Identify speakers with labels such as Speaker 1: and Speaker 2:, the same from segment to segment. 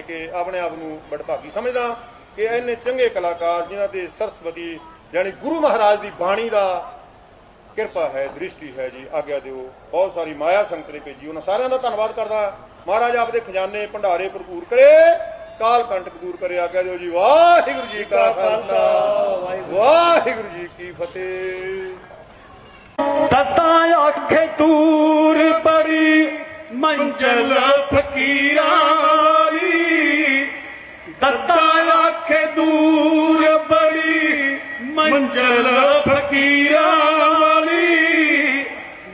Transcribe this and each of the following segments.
Speaker 1: ਕਿ ਆਪਣੇ ਆਪ ਨੂੰ ਬੜਭਾਗੀ ਸਮਝਦਾ ਕਿ ਇੰਨੇ ਚੰਗੇ ਕਲਾਕਾਰ ਜਿਨ੍ਹਾਂ ਤੇ ਸਰਸਵਤੀ ਯਾਨੀ ਗੁਰੂ ਮਹਾਰਾਜ ਦੀ ਬਾਣੀ ਦਾ ਕਿਰਪਾ ਹੈ ਦ੍ਰਿਸ਼ਟੀ ਹੈ ਜੀ ਆਗਿਆ ਦਿਓ। ਬਹੁਤ ਸਾਰੀ ਮਾਇਆ ਸੰਗਤ ਨੇ ਭੇਜੀ। ਉਹਨਾਂ ਸਾਰਿਆਂ ਦਾ ਧੰਨਵਾਦ ਕਰਦਾ ਮਹਾਰਾਜ ਆਪਦੇ ਖਜ਼ਾਨੇ ਭੰਡਾਰੇ ਭਰਪੂਰ ਕਰੇ। ਕਾਲ ਕੰਟਕ ਦੂਰ ਕਰੇ। ਆਗਿਆ ਦਿਓ ਜੀ। ਵਾਹਿਗੁਰੂ ਜੀ ਕਾ ਖਾਲਸਾ। ਵਾਹਿਗੁਰੂ ਜੀ ਕੀ ਫਤਿਹ।
Speaker 2: ਤਤਾ ਆਖੇ ਦੂਰ ਬੜੀ ਮੰਜ਼ਲ ਫਕੀਰਾਂ। ਦੀ ਤਤਾ ਆਖੇ ਦੂਰ ਬੜੀ, ਮੰਜ਼ਲ ਫਕੀਰਾਂ ਵਾਲੀ।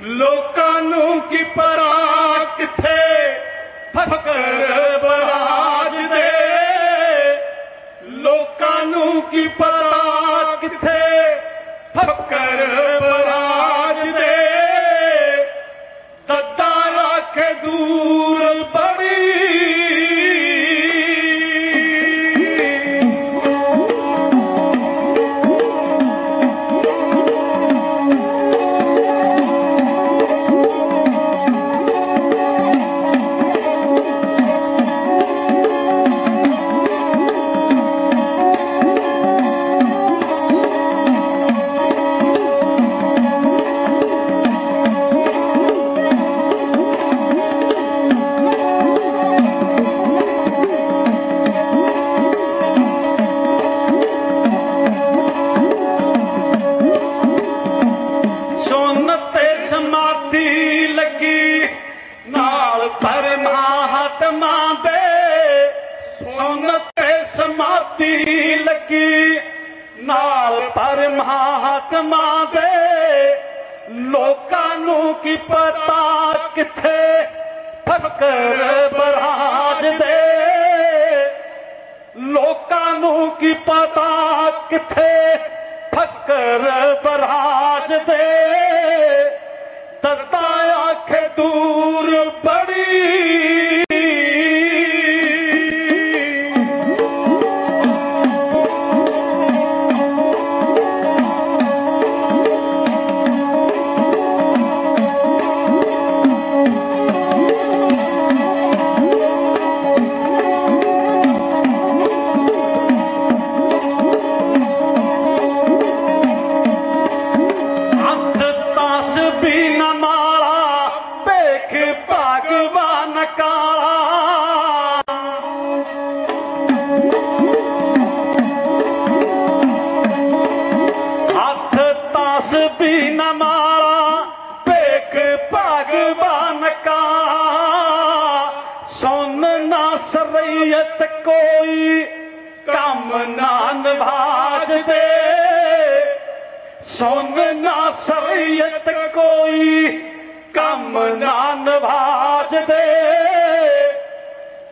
Speaker 2: ਲੋਕਾਂ ਨੂੰ ਕੀ ਪਰਾ, ਕਿੱਥੇ ਫਕਰ ਬਰਾਜ ਦੇ? ਲੋਕਾਂ ਨੂੰ ਕੀ ਪਤਾ ਕਿੱਥੇ ਫਕਰ ਬਰਾਜ ਪਰਮਾਤਮਾ ਦੇ ਲੋਕਾਂ ਨੂੰ ਕੀ ਪਤਾ ਕਿੱਥੇ ਫਕਰ ਬਰਾਜ ਦੇ? ਲੋਕਾਂ ਨੂੰ ਕੀ ਪਤਾ ਕਿੱਥੇ ਫਕਰ ਬਰਾਜ ਦੇ? ਤਤਾ ਆਖੇ ਦੂਰ ਦੇ ਸੁਨ ਨਾ ਸਰੀਅਤ ਕੋਈ ਕੰਮ ਨਾ ਨਵਾਜ ਦੇ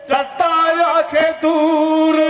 Speaker 2: ਜੱਟਾ ਆਖੇ ਦੂਰ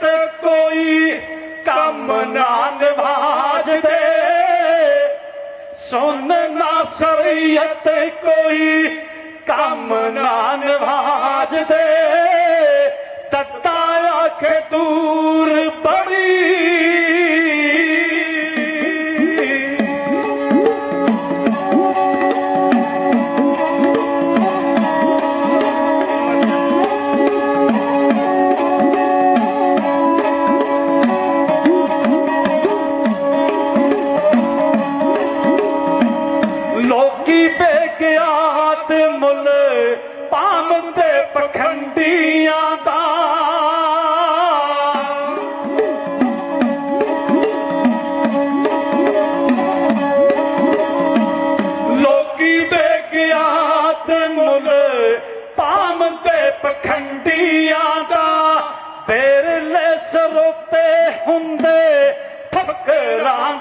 Speaker 2: ਸਰੀਅਤ ਕੋਈ ਕੰਮ ਨਾ ਨਿਭਾਜ ਦੇ। ਸੁਨ ਨਾ ਸਰੀਅਤ ਕੋਈ ਕੰਮ ਨਾ ਨਿਭਾਜ ਦੇ। ਤੱਤਾ ਆਖੇ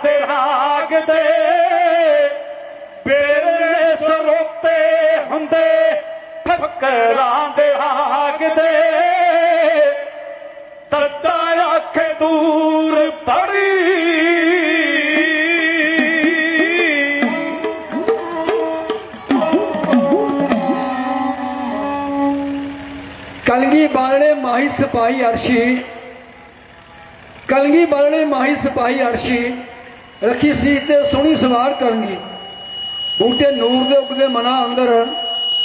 Speaker 2: ਫਕਰਾਂ ਦੇ ਰਾਗ ਦੇ ਬੇਰਲੇ ਸਰੋਤੇ ਹੁੰਦੇ ਫਕਰਾਂ ਦੇ ਰਾਗ ਦੇ। ਤੱਤਾ ਅੱਖ ਦੂਰ ਪੜੀ
Speaker 3: ਕਲਗੀ ਬਾਲਣੇ ਮਾਹੀ ਸਿਪਾਹੀ ਅਰਸ਼ੀ। ਕਲਗੀ ਬਾਲਣੇ ਮਾਹੀ ਸਿਪਾਹੀ ਅਰਸ਼ੀ। ਰੱਖੀ ਸੀ ਤੇ ਸੋਹਣੀ ਸਵਾਰ ਕਰਨਗੀ। ਬੂਟੇ ਨੂਰ ਦੇ ਉਗਦੇ ਮਨਾ ਅੰਦਰ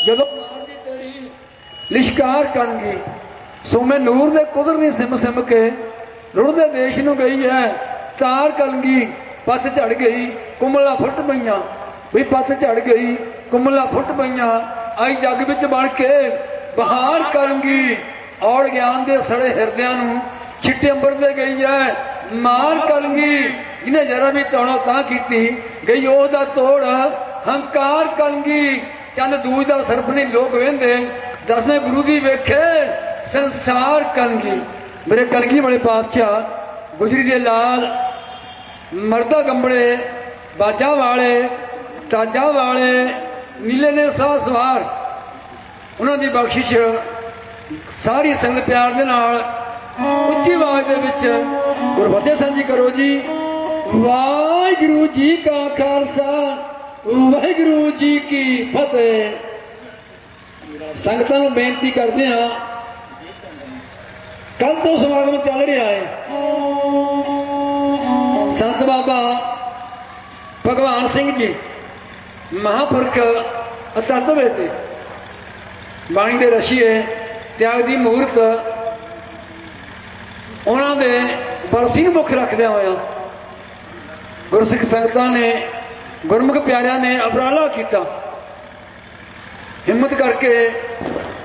Speaker 3: ਜਦੋਂ ਮਾਰ ਦੀ ਤੇਰੀ ਲਿਸ਼ਕਾਰ ਕਰਨਗੀ। ਸੋ ਮੈਂ ਨੂਰ ਦੇ ਕੁਦਰਤੀ ਸਿਮ ਸਿਮ ਕੇ ਰੁੜਦੇ ਦੇਸ਼ ਨੂੰ ਗਈ ਹੈ ਤਾਰ ਕਲਗੀ ਪੱਤ ਝੜ ਗਈ ਕੁੰਮਲਾ ਫੁੱਟ ਪਈਆਂ। ਵੀ ਪੱਤ ਝੜ ਗਈ ਕੁੰਮਲਾ ਫੁੱਟ ਪਈਆਂ। ਆਈ ਜੱਗ ਵਿੱਚ ਬਣ ਕੇ ਬਹਾਰ ਕਰਨਗੀ। ਔੜ ਗਿਆਨ ਦੇ ਸੜੇ ਹਿਰਦਿਆਂ ਨੂੰ ਛਿੱਟੇ ਅੰਬਰ ਤੇ ਗਈ ਹੈ ਮਾਰ ਕਲਗੀ ਇਹਨੇ ਜਰਾ ਵੀ ਤੋੜੋ ਤਾਂ ਕੀਤੀ, ਗਈ ਉਹਦਾ ਤੋੜ, ਹੰਕਾਰ ਕਲਗੀ ਚੰਦ ਦੂਜ ਦਾ ਸਰਪ ਨਹੀਂ ਲੋਕ ਵੇਂਦੇ, ਦਸਵੇਂ ਗੁਰੂ ਦੀ ਵੇਖੇ, ਸੰਸਾਰ ਕਰਨਗੀ। ਮੇਰੇ ਕਲਗੀ ਵਾਲੇ ਪਾਤਸ਼ਾਹ, ਗੁਜਰੀ ਦੇ ਲਾਲ, ਮਰਦਾ ਗੰਬੜੇ, ਬਾਜਾ ਵਾਲੇ, ਤਾਜਾ ਵਾਲੇ, ਨੀਲੇ ਨੇ ਸਾਹ ਸਵਾਰ। ਉਹਨਾਂ ਦੀ ਬਖਸ਼ਿਸ਼ ਸਾਰੀ ਸੰਗਤ ਪਿਆਰ ਦੇ ਨਾਲ ਉੱਚੀ ਆਵਾਜ਼ ਦੇ ਵਿੱਚ ਗੁਰਫਤਿਹ ਸਾਂਝੀ ਕਰੋ ਜੀ। ਵਾਹਿਗੁਰੂ ਜੀ ਕਾ ਖਾਲਸਾ, ਵਾਹਿਗੁਰੂ ਜੀ ਕੀ ਫਤਿਹ। ਸੰਗਤਾਂ ਨੂੰ ਬੇਨਤੀ ਕਰਦੇ ਹਾਂ ਕੱਲ ਤੋਂ ਸਮਾਗਮ ਚੱਲ ਰਿਹਾ ਹੈ। ਸੰਤ ਬਾਬਾ ਭਗਵਾਨ ਸਿੰਘ ਜੀ, ਮਹਾਪੁਰਖ ਅਤੱਤ ਵੇਤੇ ਬਾਣੀ ਦੇ ਰਸ਼ੀਏ ਤਿਆਗ ਦੀ ਮੂਰਤ ਉਹਨਾਂ ਦੇ ਬਰਸੀ ਮੁਖ ਰੱਖਦਿਆਂ ਹੋਇਆ ਗੁਰਸਿੱਖ ਸੰਗਤਾਂ ਨੇ, ਗੁਰਮੁਖ ਪਿਆਰਿਆਂ ਨੇ ਅਪਰਾਲਾ ਕੀਤਾ। ਹਿੰਮਤ ਕਰਕੇ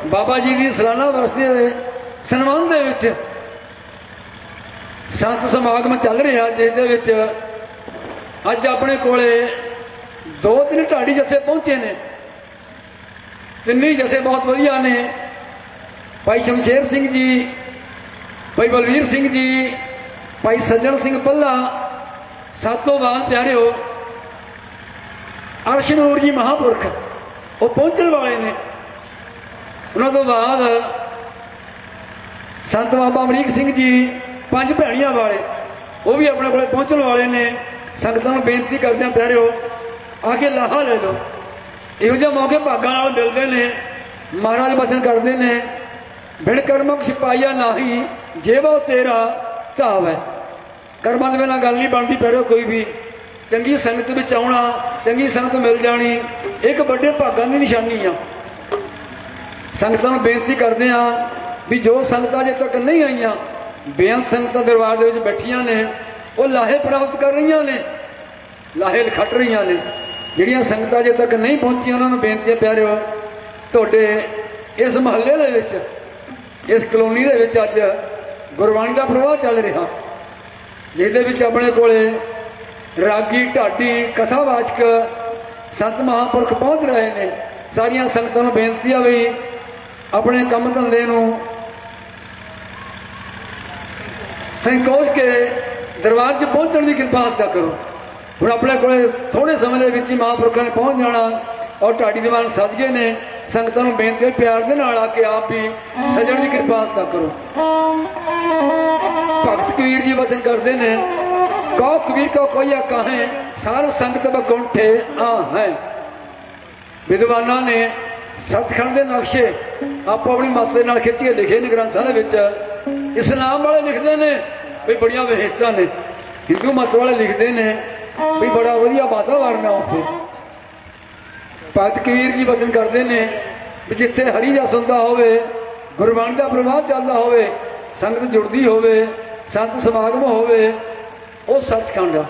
Speaker 3: ਬਾਬਾ ਜੀ ਦੀ ਸਾਲਾਨਾ ਵਰਸੀ ਦੇ ਸਨਮਾਨ ਦੇ ਵਿੱਚ ਸੰਤ ਸਮਾਗਮ ਚੱਲ ਰਿਹਾ, ਜਿਸ ਦੇ ਵਿੱਚ ਅੱਜ ਆਪਣੇ ਕੋਲੇ ਦੋ ਤਿੰਨ ਢਾਡੀ ਜਥੇ ਪਹੁੰਚੇ ਨੇ। ਤਿੰਨੇ ਜਥੇ ਬਹੁਤ ਵਧੀਆ ਨੇ। ਭਾਈ ਸ਼ਮਸ਼ੇਰ ਸਿੰਘ ਜੀ ਭਾਈ ਬਲਵੀਰ ਸਿੰਘ ਜੀ, ਭਾਈ ਸੱਜਣ ਸਿੰਘ ਪੱਲਾ ਸਾਤੋਂ ਬਾਅਦ ਪਿਆਰਿਓ, ਅਰਸ਼ਨੂਰ ਜੀ ਮਹਾਪੁਰਖ, ਉਹ ਪਹੁੰਚਣ ਵਾਲੇ ਨੇ। ਉਹਨਾਂ ਤੋਂ ਬਾਅਦ ਸੰਤ ਬਾਬਾ ਅਮਰੀਕ ਸਿੰਘ ਜੀ, ਪੰਜ ਭੈਣੀਆਂ ਵਾਲੇ, ਉਹ ਵੀ ਆਪਣੇ ਕੋਲੇ ਪਹੁੰਚਣ ਵਾਲੇ ਨੇ। ਸੰਗਤਾਂ ਨੂੰ ਬੇਨਤੀ ਕਰਦੇ ਆ ਪਿਆਰਿਓ, ਆ ਕੇ ਲਾਹਾ ਲੈ ਲਓ। ਇਹੋ ਜਿਹੇ ਮੌਕੇ ਭਾਗਾਂ ਨਾਲ ਮਿਲਦੇ ਨੇ, ਮਹਾਰਾਜ ਬਚਨ ਕਰਦੇ ਨੇ। ਬਿਨ ਕਰਮਕ ਸਿਪਾਈਆ ਨਾਹੀ, ਜੇਵਾ ਤੇਰਾ ਧਾਵ। ਹੈ ਕਰਮਾਂ ਦੇ ਬਿਨਾਂ ਗੱਲ ਨਹੀਂ ਬਣਦੀ ਪਿਆਰਿਓ ਕੋਈ ਵੀ। ਚੰਗੀ ਸੰਗਤ ਵਿੱਚ ਆਉਣਾ, ਚੰਗੀ ਸੰਗਤ ਮਿਲ ਜਾਣੀ, ਇੱਕ ਵੱਡੇ ਭਾਗਾਂ ਦੀ ਨਿਸ਼ਾਨੀ ਆ। ਸੰਗਤਾਂ ਨੂੰ ਬੇਨਤੀ ਕਰਦੇ ਆ ਵੀ ਜੋ ਸੰਗਤਾਂ ਅਜੇ ਤੱਕ ਨਹੀਂ ਆਈਆਂ, ਬੇਅੰਤ ਸੰਗਤਾਂ ਦਰਬਾਰ ਦੇ ਵਿੱਚ ਬੈਠੀਆਂ ਨੇ, ਉਹ ਲਾਹੇ ਪ੍ਰਾਪਤ ਕਰ ਰਹੀਆਂ ਨੇ, ਲਾਹੇ ਖੱਟ ਰਹੀਆਂ ਨੇ। ਜਿਹੜੀਆਂ ਸੰਗਤਾਂ ਅਜੇ ਤੱਕ ਨਹੀਂ ਪਹੁੰਚੀਆਂ, ਉਹਨਾਂ ਨੂੰ ਬੇਨਤੀ ਹੈ ਪਿਆਰਿਓ, ਤੁਹਾਡੇ ਇਸ ਮਹੱਲੇ ਦੇ ਵਿੱਚ ਇਸ ਕਲੋਨੀ ਦੇ ਵਿੱਚ ਅੱਜ ਗੁਰਬਾਣੀ ਦਾ ਪ੍ਰਵਾਹ ਚੱਲ ਰਿਹਾ। ਜਿਸ ਦੇ ਵਿੱਚ ਆਪਣੇ ਕੋਲੇ ਰਾਗੀ, ਢਾਡੀ, ਕਥਾਵਾਚਕ ਸੰਤ ਮਹਾਂਪੁਰਖ ਪਹੁੰਚ ਰਹੇ ਨੇ। ਸਾਰੀਆਂ ਸੰਗਤਾਂ ਨੂੰ ਬੇਨਤੀ ਆ ਵੀ ਆਪਣੇ ਕੰਮ ਧੰਦੇ ਨੂੰ ਸੰਕੋਚ ਕੇ ਦਰਬਾਰ 'ਚ ਪਹੁੰਚਣ ਦੀ ਕਿਰਪਾਲਤਾ ਕਰੋ। ਹੁਣ ਆਪਣੇ ਕੋਲੇ ਥੋੜੇ ਸਮੇਂ ਦੇ ਵਿੱਚ ਹੀ ਮਹਾਂਪੁਰਖਾਂ ਨੇ ਪਹੁੰਚ ਜਾਣਾ। ਔਰ ਢਾਡੀ ਦੀਵਾਨ ਸਦਗੇ ਨੇ, ਸੰਗਤਾਂ ਨੂੰ ਬੇਨਤੀ ਹੈ ਪਿਆਰ ਦੇ ਨਾਲ ਆ ਕੇ ਆਪ ਵੀ ਸਜਣ ਦੀ ਕਿਰਪਾਲਤਾ ਕਰੋ। ਭਗਤ ਕਬੀਰ ਜੀ ਵਚਨ ਕਰਦੇ ਨੇ, ਕਹੋ ਕਬੀਰ ਕੋ ਕੋਈਆ ਕਹੇ ਸਾਰ ਸੰਗਤ ਬਗੁੰਠੇ ਆ ਹੈ। ਵਿਦਵਾਨਾਂ ਨੇ ਸਤਖੰਡ ਦੇ ਨਕਸ਼ੇ ਆਪੋ ਆਪਣੀ ਮਤ ਦੇ ਨਾਲ ਖਿੱਚ ਕੇ ਲਿਖੇ ਨੇ ਗ੍ਰੰਥਾਂ ਦੇ ਵਿੱਚ। ਇਸਲਾਮ ਵਾਲੇ ਲਿਖਦੇ ਨੇ ਵੀ ਬੜੀਆਂ ਵਿਸ਼ੇਸ਼ਤਾਂ ਨੇ। ਹਿੰਦੂ ਮਤ ਵਾਲੇ ਲਿਖਦੇ ਨੇ ਵੀ ਬੜਾ ਵਧੀਆ ਵਾਤਾਵਰਨ ਆ ਉੱਥੇ। ਭਗਤ ਕਬੀਰ ਜੀ ਵਚਨ ਕਰਦੇ ਨੇ ਵੀ ਜਿੱਥੇ ਹਰੀ ਜਸ ਹੁੰਦਾ ਹੋਵੇ ਗੁਰਬਾਣੀ ਦਾ ਪ੍ਰਵਾਹ ਚੱਲਦਾ ਹੋਵੇ, ਸੰਗਤ ਜੁੜਦੀ ਹੋਵੇ, ਸੰਤ ਸਮਾਗਮ ਹੋਵੇ, ਉਹ ਸੱਚਖੰਡ ਆ।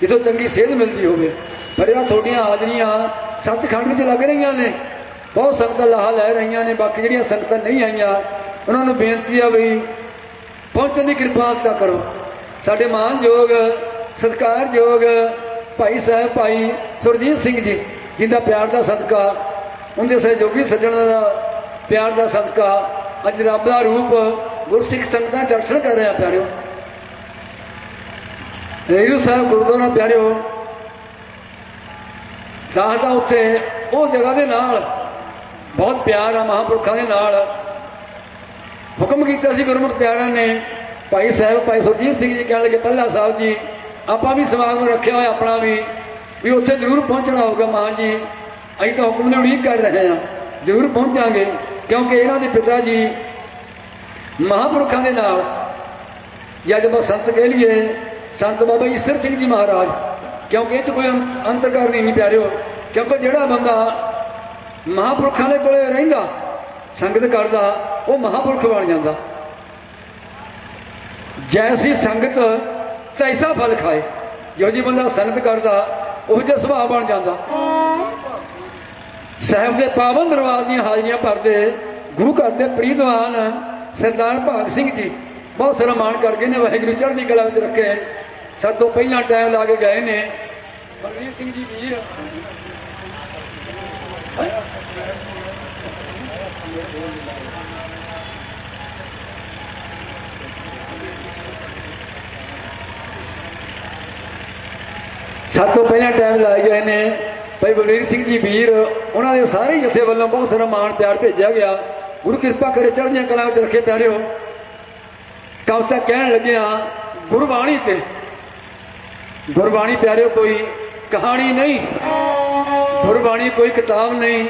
Speaker 3: ਜਿੱਥੋਂ ਚੰਗੀ ਸੇਧ ਮਿਲਦੀ ਹੋਵੇ। ਪਰ ਇਹ ਤੁਹਾਡੀਆਂ ਹਾਜ਼ਰੀਆਂ ਸੱਚਖੰਡ ਵਿੱਚ ਲੱਗ ਰਹੀਆਂ ਨੇ। ਬਹੁਤ ਸੰਗਤਾਂ ਲਾਹਾ ਲੈ ਰਹੀਆਂ ਨੇ, ਬਾਕੀ ਜਿਹੜੀਆਂ ਸੰਗਤਾਂ ਨਹੀਂ ਆਈਆਂ, ਉਹਨਾਂ ਨੂੰ ਬੇਨਤੀ ਆ ਵੀ ਪਹੁੰਚਣ ਦੀ ਕਿਰਪਾਲਤਾ ਕਰੋ। ਸਾਡੇ ਮਾਨਯੋਗ ਸਤਿਕਾਰਯੋਗ ਭਾਈ ਸਾਹਿਬ, ਭਾਈ ਸੁਰਜੀਤ ਸਿੰਘ ਜੀ। ਜਿੰਦਾ ਪਿਆਰ ਦਾ ਸਦਕਾ, ਉਹਦੇ ਸਹਿਯੋਗੀ ਸੱਜਣ ਦਾ ਪਿਆਰ ਦਾ ਸਦਕਾ, ਅੱਜ ਰੱਬ ਦਾ ਰੂਪ ਗੁਰਸਿੱਖ ਸੰਗਤਾਂ ਦਰਸ਼ਨ ਕਰ ਰਿਹਾ ਪਿਆਰਿਓ। ਰੇਰੂ ਸਾਹਿਬ ਗੁਰਦੁਆਰਾ ਪਿਆਰਿਓ ਦਾਦਾ ਉੱਤੇ ਉਹ ਜਗ੍ਹਾ ਦੇ ਨਾਲ, ਬਹੁਤ ਪਿਆਰ ਆ ਮਹਾਂਪੁਰਖਾਂ ਦੇ ਨਾਲ। ਹੁਕਮ ਕੀਤਾ ਸੀ ਗੁਰਮੁਖ ਪਿਆਰਿਆਂ ਨੇ, ਭਾਈ ਸਾਹਿਬ, ਭਾਈ ਸੁਰਜੀਤ ਸਿੰਘ ਜੀ ਕਹਿਣ ਲੱਗੇ ਪੱਲਾ ਸਾਹਿਬ ਜੀ, ਆਪਾਂ ਵੀ ਸਮਾਗਮ ਰੱਖਿਆ ਹੋਇਆ, ਆਪਣਾ ਵੀ। ਵੀ ਉੱਥੇ ਜ਼ਰੂਰ ਪਹੁੰਚਣਾ ਹੋਊਗਾ ਮਾਂ ਜੀ। ਅਸੀਂ ਤਾਂ ਹੁਕਮ ਦੀ ਉਡੀਕ ਕਰ ਰਹੇ ਹਾਂ। ਜ਼ਰੂਰ ਪਹੁੰਚਾਂਗੇ, ਕਿਉਂਕਿ ਇਹਨਾਂ ਦੇ ਪਿਤਾ ਜੀ ਮਹਾਂਪੁਰਖਾਂ ਦੇ ਨਾਲ ਜਾਂ ਜਦ ਆਪਾਂ ਸੰਤ ਕਹਿ ਲਈਏ, ਸੰਤ ਬਾਬਾ ਈਸਰ ਸਿੰਘ ਜੀ ਮਹਾਰਾਜ, ਕਿਉਂਕਿ ਇਹ ਚ ਕੋਈ ਅੰ- ਅੰਤਰਕਾਰ ਨਹੀਂ ਪਿਆਰਿਓ, ਕਿਉਂਕਿ ਜਿਹੜਾ ਬੰਦਾ ਮਹਾਂਪੁਰਖਾਂ ਦੇ ਕੋਲੇ ਰਹਿੰਦਾ, ਸੰਗਤ ਕਰਦਾ, ਉਹ ਮਹਾਂਪੁਰਖ ਬਣ ਜਾਂਦਾ। ਜੈਸੀ ਸੰਗਤ ਤੈਸਾ ਫਲ ਖਾਏ। ਜੋ ਜੀ ਬੰਦਾ ਸੰਗਤ ਕਰਦਾ ਉਹ ਜਿਹਾ ਸੁਭਾਅ ਬਣ ਜਾਂਦਾ। ਸਾਹਿਬ ਦੇ ਪਾਵਨ ਦਰਬਾਰ ਦੀਆਂ ਹਾਜ਼ਰੀਆਂ ਭਰਦੇ ਗੁਰੂ ਘਰ ਦੇ ਪ੍ਰੀਤਵਾਨ ਸਰਦਾਰ ਭਾਗ ਸਿੰਘ ਜੀ ਬਹੁਤ ਸਾਰਾ ਮਾਣ ਕਰਕੇ ਨੇ ਵਾਹਿਗੁਰੂ ਚੜ੍ਹਦੀ ਕਲਾ ਵਿੱਚ ਰੱਖੇ। ਸਭ ਤੋਂ ਪਹਿਲਾਂ ਟਾਈਮ ਲਾ ਕੇ ਗਏ ਨੇ। ਬਲਵੀਰ ਸਿੰਘ ਜੀ ਵੀਰ। ਸਭ ਤੋਂ ਪਹਿਲਾਂ ਟਾਈਮ ਲਾਏ ਗਏ ਨੇ ਭਾਈ ਬਲਵੀਰ ਸਿੰਘ ਜੀ ਵੀਰ, ਉਹਨਾਂ ਦੇ ਸਾਰੇ ਜਥੇ ਵੱਲੋਂ ਬਹੁਤ ਸਾਰਾ ਮਾਣ ਪਿਆਰ ਭੇਜਿਆ ਗਿਆ। ਗੁਰੂ ਕਿਰਪਾ ਕਰੇ ਚੜ੍ਹਦੀਆਂ ਕਲਾਂ ਵਿੱਚ ਰੱਖੇ ਪਿਆਰਿਓ। ਕਵਤਾ ਕਹਿਣ ਲੱਗਿਆ ਗੁਰਬਾਣੀ ਤੇ। ਗੁਰਬਾਣੀ ਪਿਆਰਿਓ, ਕੋਈ ਕਹਾਣੀ ਨਹੀਂ। ਗੁਰਬਾਣੀ ਕੋਈ ਕਿਤਾਬ ਨਹੀਂ।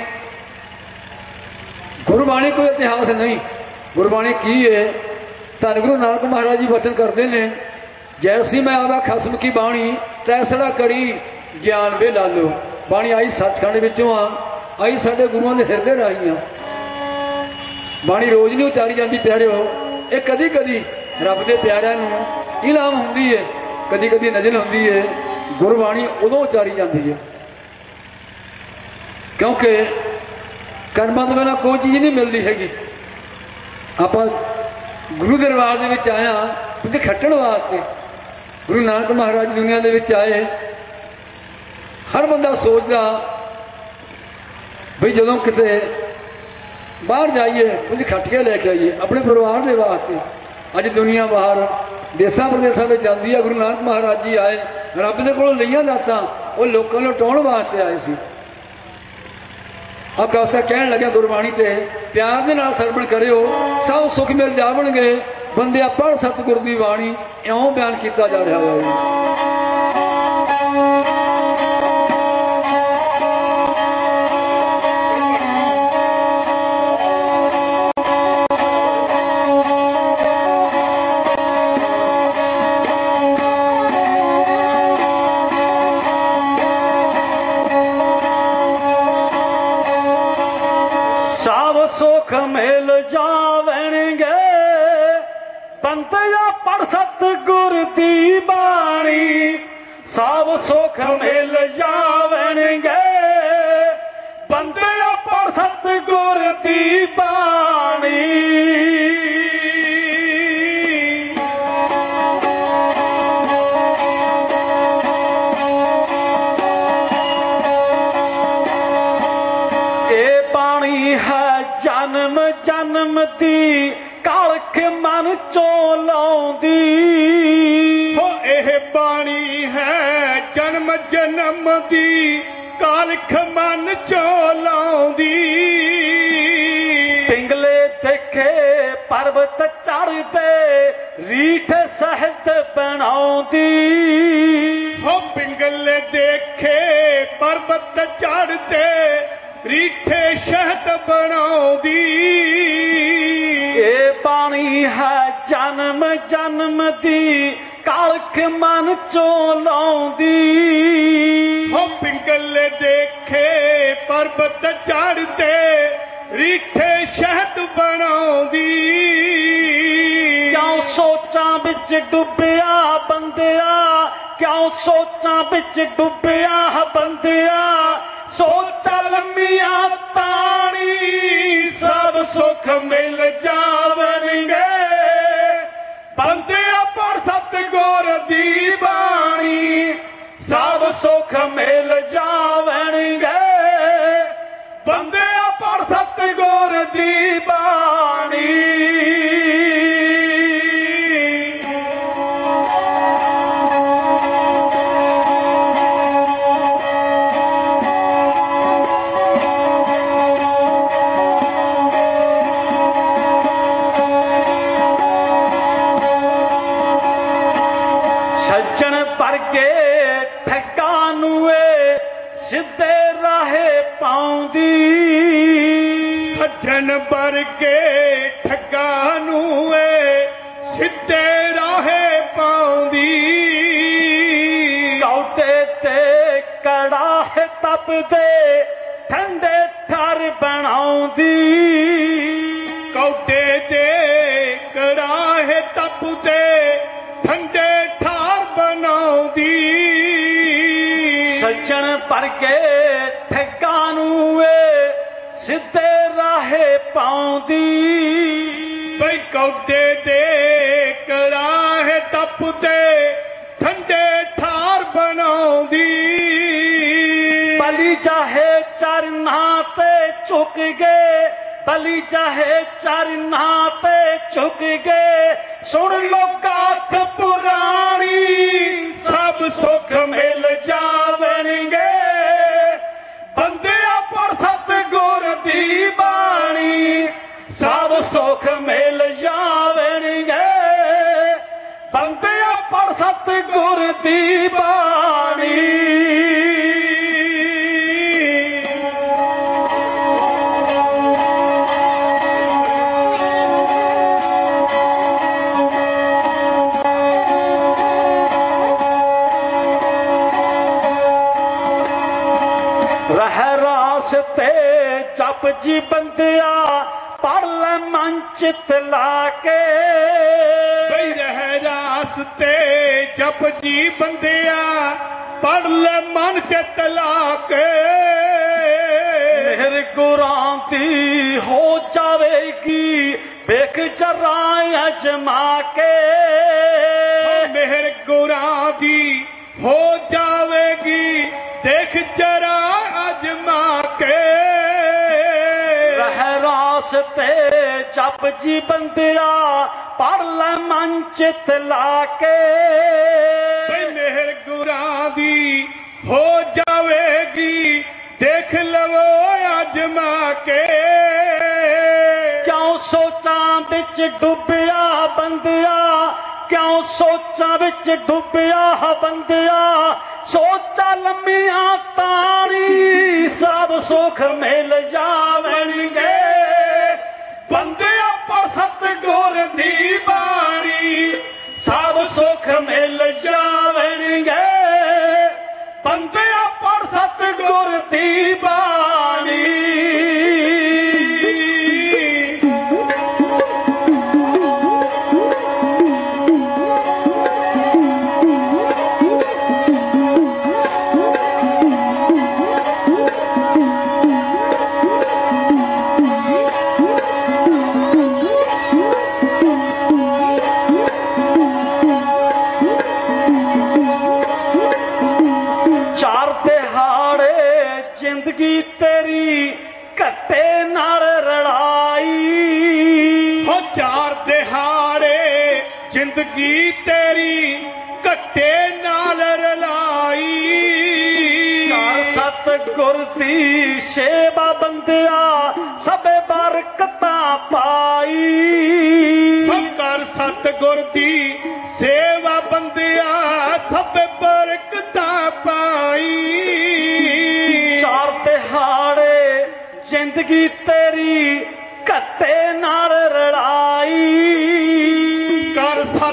Speaker 3: ਗੁਰਬਾਣੀ ਕੋਈ ਇਤਿਹਾਸ ਨਹੀਂ। ਗੁਰਬਾਣੀ ਕੀ ਹੈ ਧੰਨ ਗੁਰੂ ਨਾਨਕ ਮਹਾਰਾਜ ਜੀ ਵਚਨ ਕਰਦੇ ਨੇ। ਜੈਸੀ ਮੈਂ ਆਵਾ ਖਸਮ ਕੀ ਬਾਣੀ, ਤੈਸੜਾ ਕਰੀ ਗਿਆਨ ਵੇ ਲਾਲੋ। ਬਾਣੀ ਆਈ ਸੱਚਖੰਡ ਵਿੱਚੋਂ ਆ, ਆਈ ਸਾਡੇ ਗੁਰੂਆਂ ਦੇ ਹਿਰਦੇ ਰਾਹੀਂ ਆ। ਬਾਣੀ ਰੋਜ਼ ਨਹੀਂ ਉਚਾਰੀ ਜਾਂਦੀ ਪਿਆਰਿਓ, ਇਹ ਕਦੀ ਕਦੀ ਰੱਬ ਦੇ ਪਿਆਰਿਆਂ ਨੂੰ ਇਨਾਮ ਹੁੰਦੀ ਹੈ ਕਦੀ ਕਦੀ ਨਜ਼ਰ ਹੁੰਦੀ ਹੈ ਗੁਰਬਾਣੀ ਉਦੋਂ ਉਚਾਰੀ ਜਾਂਦੀ ਹੈ ਕਿਉਂਕਿ ਕਰਮਾਂ ਤੋਂ ਬਿਨਾਂ ਕੋਈ ਚੀਜ਼ ਨਹੀਂ ਮਿਲਦੀ ਹੈਗੀ। ਆਪਾਂ ਗੁਰੂ ਦਰਬਾਰ ਦੇ ਵਿੱਚ ਆਇਆ, ਕਿਉਂਕਿ ਖੱਟਣ ਵਾਸਤੇ ਗੁਰੂ ਨਾਨਕ ਮਹਾਰਾਜ ਦੁਨੀਆ ਦੇ ਵਿੱਚ ਆਏ। ਹਰ ਬੰਦਾ ਸੋਚਦਾ ਵੀ ਜਦੋਂ ਕਿਸੇ ਬਾਹਰ ਜਾਈਏ, ਕੁਝ ਖੱਟ ਲੈ ਕੇ ਆਈਏ, ਆਪਣੇ ਪਰਿਵਾਰ ਦੇ ਵਾਸਤੇ। ਅੱਜ ਦੁਨੀਆ ਬਾਹਰ ਦੇਸਾਂ ਪ੍ਰਦੇਸਾਂ ਵਿੱਚ ਜਾਂਦੀ ਹੈ ਗੁਰੂ ਨਾਨਕ ਮਹਾਰਾਜ ਜੀ ਆਏ। ਰੱਬ ਦੇ ਕੋਲੋਂ ਲਈਆਂ ਦਾਤਾਂ, ਉਹ ਲੋਕਾਂ ਨੂੰ ਟਾਉਣ ਵਾਸਤੇ ਆਏ ਸੀ। ਆ ਕਵਤਾ ਕਹਿਣ ਲੱਗਿਆ, ਗੁਰਬਾਣੀ ਤੇ ਪਿਆਰ ਦੇ ਨਾਲ ਸਰਵਣ ਕਰਿਓ, ਸਭ ਸੁਖ ਮਿਲ ਜਾਵਣਗੇ। ਬੰਦਿਆ ਪੜ ਸਤਿਗੁਰ ਦੀ ਬਾਣੀ ਇਉਂ ਬਿਆਨ ਕੀਤਾ ਜਾ ਰਿਹਾ ਹੈ
Speaker 2: ਬੰਦਿਆ ਪੜ ਸਤਿਗੁਰ ਦੀ ਬਾਣੀ ਸਭ ਸੁਖ ਮਿਲ ਜਾਵਣਗੇ। ਬੰਦਿਆ ਪੜ ਸਤਿਗੁਰ ਦੀ ਬਾਣੀ ਜਨਮ ਦੀ ਕਾਲਖ ਮਨ ਚੋਂ ਲਾਉਂਦੀ। ਪਿੰਗਲੇ ਦੇਖੇ ਪਰਬਤ ਚੜਦੇ ਰੀਠ ਸਹਿਤ ਬਣਾਉਂਦੀ।
Speaker 4: ਹੋ ਪਿੰਗਲੇ ਦੇਖੇ ਪਰਬਤ ਚੜਦੇ ਰੀਠੇ ਸ਼ਹਿਦ ਬਣਾਉਂਦੀ।
Speaker 2: ਇਹ ਬਾਣੀ ਹੈ ਜਨਮ ਜਨਮ ਦੀ ਕਾਲਖ ਮਨ ਚੋਂ ਲਾਉਂਦੀ।
Speaker 4: ਪਰਬਤ ਚੜਦੇ ਰੀਠੇ ਸ਼ਹਿਦ ਬਣਾਉਂਦੀ।
Speaker 2: ਕਿਉਂ ਸੋਚਾਂ ਵਿੱਚ ਡੁੱਬਿਆ ਬੰਦਿਆ? ਕਿਉਂ ਸੋਚਾਂ ਵਿੱਚ ਡੁੱਬਿਆ ਬੰਦਿਆ? ਸੋਚ ਲੰਮੀਆਂ
Speaker 4: ਤਾਣੀ, ਸਭ ਸੁਖ ਮਿਲ ਜਾਵਣਗੇ। ਬੰਦਿਆ ਪਰ ਸਤਿਗੁਰ ਦੀ ਬਾਣੀ, ਸਭ ਸੁਖ ਮਿਲ ਸਤਿਗੁਰ ਦੀ ਵਰਗੇ ਠੱਗਾ ਨੂੰ ਏ ਸਿੱਧੇ ਰਾਹੇ ਪਾਉਂਦੀ।
Speaker 2: ਕੌਟੇ ਤੇ ਕੜਾਹ ਤਪਦੇ ਠੰਡੇ ਠਰ ਬਣਾਉਂਦੀ।
Speaker 4: ਕੌਟੇ ਦੇ ਕੜਾਹੇ ਤਪਦੇ ਠੰਡੇ ਠਾਰ ਬਣਾਉਂਦੀ।
Speaker 2: ਸੱਜਣ ਪਰ ਕੇ ਠੱਗਾ ਨੂੰ ਏ ਸਿੱਧੇ ਰਾਹੇ ਪਾਉਂਦੀ।
Speaker 4: ਬਈ ਕੌਡੇ ਦੇ ਕੜਾਹੇ ਤਪਦੇ ਠੰਡੇ ਠਾਰ ਬਣਾਉਂਦੀ।
Speaker 2: ਬਲੀ ਚਾਹੇ ਚਰਨਾ ਤੇ ਝੁਕ ਗਏ ਬਲੀ ਚਾਹੇ ਚਰਨਾ ਤੇ ਝੁਕ ਗਏ। ਸੁਣ ਲੋ ਗਾਥ
Speaker 4: ਪੁਰਾਣੀ ਸਭ ਸੁੱਖ ਮਿਲ ਜਾਵਣਗੇ। ਬੰਦਿਆ ਪਰ ਸਤਿਗੁਰ ਦੀ
Speaker 2: ਸਤਿਗੁਰ ਦੀ ਬਾਣੀ ਰਹਿ ਰਾਸ ਤੇ ਜਪ ਜੀ ਬੰਦਿਆ ਪੜ ਲੈ ਮਨ ਚਿਤ ਲਾ
Speaker 4: ਜਪ ਜੀ ਬੰਦਿਆ ਪੜ ਲੈ ਮਨ ਚਿਤ ਲਾ ਕੇ।
Speaker 2: ਮਿਹਰ ਗੁਰਾਂ ਦੀ ਹੋ ਜਾਵੇਗੀ ਵੇਖ ਜਰਾ ਅਜਮਾ ਕੇ।
Speaker 4: ਮਿਹਰ ਗੁਰਾਂ ਦੀ ਹੋ ਜਾਵੇਗੀ ਦੇਖ ਜਰਾ ਅਜਮਾ ਕੇ।
Speaker 2: ਰਹਿ ਰਾਸ ਤੇ ਜਪ ਜੀ ਬੰਦਿਆ ਪੜ ਲੈ ਮਨ ਚਿਤ ਲਾ ਕੇ।
Speaker 4: ਦੀ ਹੋ ਜਾਵੇਗੀ। ਦੇਖ ਲਵੋ ਅਜਮਾ ਕੇ
Speaker 2: ਕਿਉਂ ਸੋਚਾਂ ਵਿੱਚ ਡੁੱਬਿਆ ਬੰਦਿਆ? ਕਿਉਂ ਸੋਚਾਂ ਵਿੱਚ ਡੁੱਬਿਆ ਬੰਦਿਆ? ਸੋਚਾਂ ਲੰਮੀਆਂ ਤਾਣੀ ਸਭ ਸੁਖ ਮਿਲ ਜਾਵਣਗੇ।
Speaker 4: ਬੰਦਿਆ ਪਰ ਸਤਿਗੁਰ ਦੀ ਬਾਣੀ
Speaker 2: ਸਭ ਸੁਖ ਮਿਲ ਜਾਵਣਗੇ। ਬੰਦਿਆ ਪਰ ਸਤਿਗੁਰ ਦੀ ਬਾਣੀ। ਜ਼ਿੰਦਗੀ ਤੇਰੀ ਘੱਟੇ ਨਾਲ
Speaker 4: ਰਲਾਈ।
Speaker 2: ਘਰ ਸਤਿਗੁਰ ਦੀ ਸੇਵਾ ਬੰਦਿਆ ਸਭੇ ਬਰਕਤਾਂ ਪਾਈ।
Speaker 4: ਕਰ ਸਤਿਗੁਰ ਦੀ ਸੇਵਾ ਬੰਦਿਆ ਸਭ ਬਰਕਤਾਂ ਪਾਈ।
Speaker 2: ਚਾਰ ਦਿਹਾੜੇ ਜ਼ਿੰਦਗੀ ਤੇਰੀ ਘੱਟੇ ਨਾਲ
Speaker 4: ਕਰ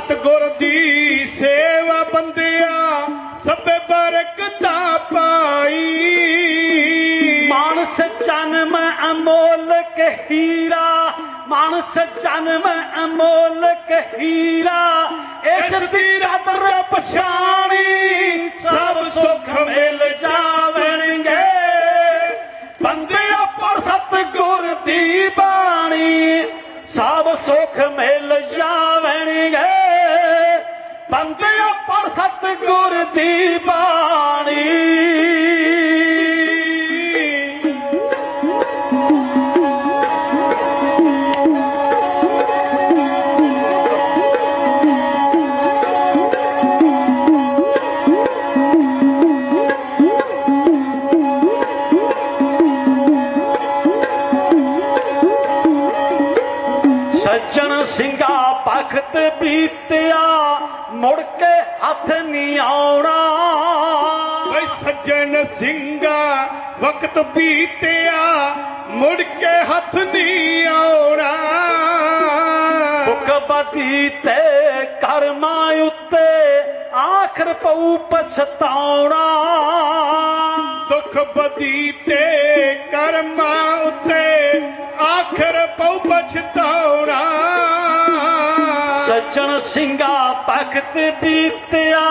Speaker 4: ਸਤਿਗੁਰ ਦੀ ਸੇਵਾ ਬੰਦਿਆ ਸਭ ਬਰਕਤਾਂ ਪਾਈ।
Speaker 2: ਮਾਨਸ ਜਨਮ ਅਮੋਲਕ ਹੀਰਾ ਮਾਨਸ ਜਨਮ ਅਮੋਲਕ ਹੀਰਾ ਇਸ ਦੀ ਰਦਰ ਪਛਾਣੀ ਸਭ ਸੁਖ ਮਿਲ ਜਾਵਣਗੇ। ਬੰਦਿਆ ਪਰ ਸਤਿਗੁਰ ਦੀ ਬਾਣੀ ਸਭ ਸੁਖ ਮਿਲ ਜਾਵਣਗੇ। ਬੰਦਿਆ ਪਰ ਸਤਿਗੁਰ ਦੀ ਬਾਣੀ। ਹੱਥ ਨਹੀਂ ਆਉਣਾ।
Speaker 4: ਓਏ ਸੱਜਣ ਸਿੰਘਾ ਵਕਤ ਬੀਤਿਆ ਮੁੜ ਕੇ ਹੱਥ ਨਹੀਂ ਆਉਣਾ।
Speaker 2: ਬਦੀ ਤੇ ਕਰਮਾਂ ਉੱਤੇ ਆਖਰ ਪਊ ਪਛਤਾਉਣਾ।
Speaker 4: ਦੁੱਖ ਬਦੀ ਤੇ ਕਰਮਾਂ ਉੱਤੇ ਆਖਰ ਪਉ ਪਛਤਾਉਣਾ।
Speaker 2: ਸੱਜਣ ਸਿੰਘਾ ਭਗਤ ਬੀਤਿਆ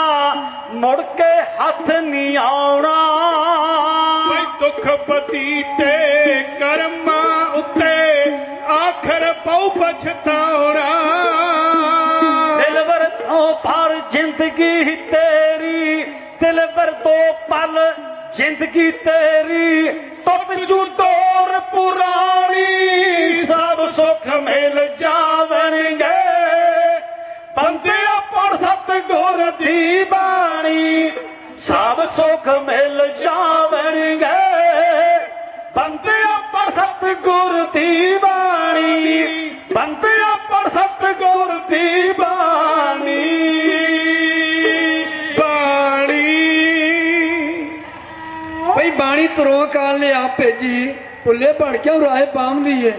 Speaker 2: ਮੁੜ ਕੇ ਹੱਥ ਨਹੀਂ ਆਉਣਾ।
Speaker 4: ਓਏ ਦੁੱਖ ਬਦੀ ਤੇ ਕਰਮਾਂ ਉੱਤੇ ਆਖਰ ਪਉ ਪਛਤਾਉਣਾ।
Speaker 2: ਦਿਲਵਰ ਤੋਂ ਪਰ ਜ਼ਿੰਦਗੀ ਤੇਰੀ ਦਿਲਵਰ ਤੋਂ ਪਲ ਜ਼ਿੰਦਗੀ ਤੇਰੀ। ਟੁੱਟ ਜੂ ਡੋਰ ਪੁਰਾਣੀ ਸਭ ਸੁੱਖ ਮਿਲ ਜਾਵਣਗੇ। ਬੰਦਿਆ ਪੜ ਸਤਗੁਰ ਦੀ ਬਾਣੀ, ਸਭ ਸੁੱਖ ਮਿਲ ਜਾਵਣਗੇ। ਬੰਦਿਆ ਪੜ ਸਤਗੁਰ ਦੀ ਬਾਣੀ ਬੰਦਿਆ ਪੜ ਸਤਗੁਰ ਦੀ ਬਾਣੀ।
Speaker 4: ਬਾਣੀ।
Speaker 3: ਭਈ ਬਾਣੀ ਤਰੋ ਕਾਲ ਨੇ ਆਪ ਭੇਜੀ ਭੁੱਲੇ ਭੜ ਕਿਉਂ ਰਾਏ ਪਾਉਂਦੀ ਏ?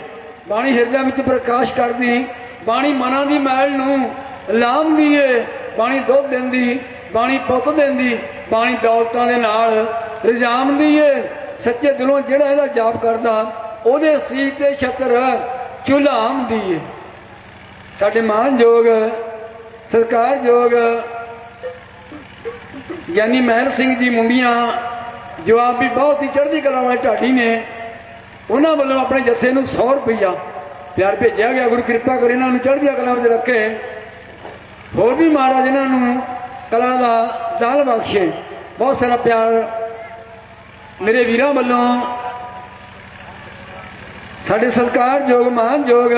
Speaker 3: ਬਾਣੀ ਹਿਰਦੇ ਵਿੱਚ ਪ੍ਰਕਾਸ਼ ਕਰਦੀ। ਬਾਣੀ ਮਨਾਂ ਦੀ ਮੈਲ ਨੂੰ ਲਾਮਦੀ ਏ ਬਾਣੀ ਦੁੱਧ ਦਿੰਦੀ, ਬਾਣੀ ਪੁੱਤ ਦਿੰਦੀ, ਬਾਣੀ ਦੌਲਤਾਂ ਦੇ ਨਾਲ ਰਜਾਮਦੀ ਏ ਸੱਚੇ ਦਿਲੋਂ ਜਿਹੜਾ ਇਹਦਾ ਜਾਪ ਕਰਦਾ, ਉਹਦੇ ਸੀਤ ਤੇ ਛਤਰ ਚੁਲਾਮਦੀ ਏ ਸਾਡੇ ਮਾਨਯੋਗ ਸਰਕਾਰਯੋਗ ਗਿਆਨੀ ਮਹਿਰ ਸਿੰਘ ਜੀ ਮੁੰਡੀਆਂ, ਜੋ ਆਪ ਵੀ ਬਹੁਤ ਹੀ ਚੜ੍ਹਦੀ ਕਲਾ ਵਾਲੇ ਢਾਡੀ ਨੇ, ਉਹਨਾਂ ਵੱਲੋਂ ਆਪਣੇ ਜਥੇ ਨੂੰ 100 ਰੁਪਈਆ ਪਿਆਰ ਭੇਜਿਆ ਗਿਆ। ਗੁਰੂ ਕਿਰਪਾ ਕਰ ਇਹਨਾਂ ਨੂੰ ਚੜ੍ਹਦੀਆਂ ਕਲਾ ਵਿੱਚ ਰੱਖੇ। ਹੋਰ ਵੀ ਮਹਾਰਾਜ ਇਹਨਾਂ ਨੂੰ ਕਲਾ ਦਾ ਦਾਲ ਬਖਸ਼ੇ। ਬਹੁਤ ਸਾਰਾ ਪਿਆਰ ਮੇਰੇ ਵੀਰਾਂ ਵੱਲੋਂ। ਸਾਡੇ ਸਤਿਕਾਰਯੋਗ, ਮਾਨਯੋਗ